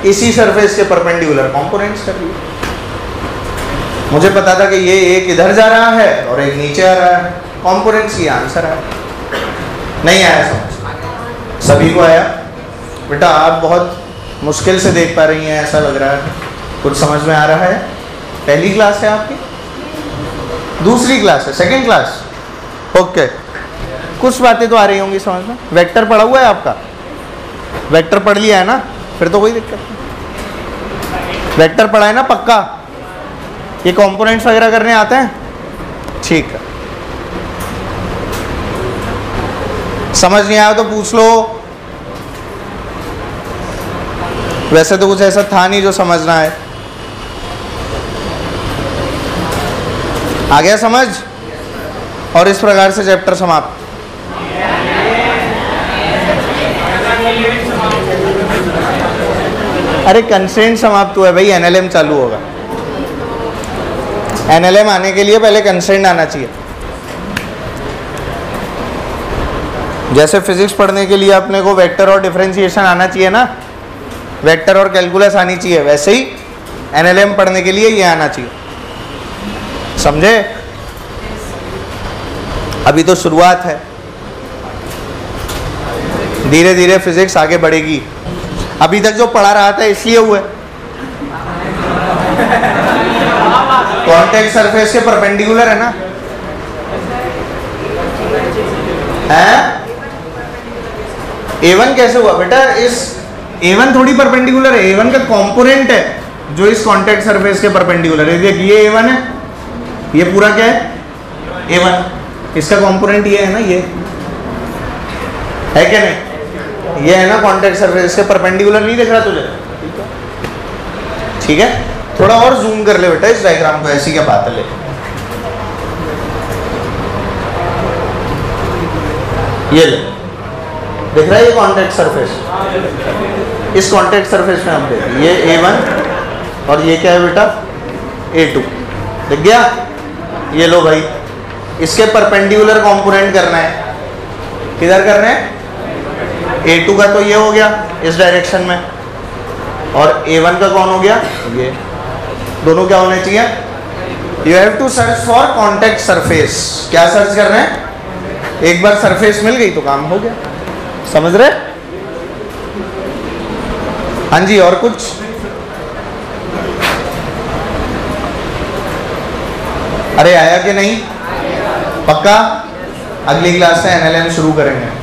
इसी सरफेस के परपेंडिकुलर कंपोनेंट्स कर लिए। मुझे पता था कि ये एक इधर जा रहा है और एक नीचे आ रहा है। कंपोनेंट्स ये आंसर है। नहीं आया समझ। सभी को आया? बेटा, आप बहुत मुश्किल से देख पा रही हैं, ऐसा लग रहा है। कुछ समझ में आ रहा है? पहली क्लास है आपकी? दूसरी क्लास है। सेकंड क्लास ओके कुछ बातें तो आ रही होंगी समझ में। वेक्टर पढ़ा हुआ है आपका? वेक्टर पढ़ लिया है ना, फिर तो कोई दिक्कत नहीं। वेक्टर पढ़ा है ना, पक्का? ये कंपोनेंट्स वगैरह करने आते हैं? ठीक है। समझ नहीं आया तो पूछ लो। वैसे तो कुछ ऐसा था नहीं जो समझना है। आ गया समझ? और इस प्रकार से चैप्टर समाप्त। अरे कंस्ट्रेंट समाप्त हुआ है भाई एनएलएम चालू होगा। एनएलएम आने के लिए पहले कंस्ट्रेंट आना चाहिए। जैसे फिजिक्स पढ़ने के लिए अपने को वेक्टर और डिफरेंशिएशन आना चाहिए ना वेक्टर और कैलकुलस आनी चाहिए, वैसे ही एनएलएम पढ़ने के लिए ये आना चाहिए। समझे? अभी तो शुरुआत है। धीरे धीरे फिजिक्स आगे बढ़ेगी। अभी तक जो पढ़ा रहा था, इसलिए हुए कॉन्टेक्ट सरफेस के परपेंडिकुलर है ना? है? A1 कैसे हुआ? बेटा, इस एवन थोड़ी परपेंडिकुलर है। एवन का कंपोनेंट है, जो इस कॉन्टेक्ट सरफेस के परपेंडिकुलर है। देख, ये A1 है। ये पूरा क्या है? एवन इसका कंपोनेंट ये है ना, ये। है क्या नहीं? ये है ना कॉन्टेक्ट सरफेस के परपेंडिकुलर नहीं दिख रहा तुझे? ठीक है। थोड़ा और जूम कर ले बेटा, इस डायग्राम को, ऐसी क्या बात है, ले। ये ले। दिख रहा है ये कॉन्टेक्ट सरफेस इस कॉन्टेक्ट सरफेस में हम देख, ये ए वन और ये क्या है बेटा? ए टू दिख गया? ये लो भाई। इसके परपेंडिकुलर कंपोनेंट करना है। किधर करना है? A2 का तो ये हो गया इस डायरेक्शन में। और ए वन का कौन हो गया? ये। दोनों क्या होने चाहिए? You have to search for contact surface क्या सर्च कर रहे हैं? एक बार सरफेस मिल गई तो काम हो गया। समझ रहे? हाँ जी, और कुछ? अरे आया कि नहीं? पक्का? अगली क्लास से एनएलएम शुरू करेंगे।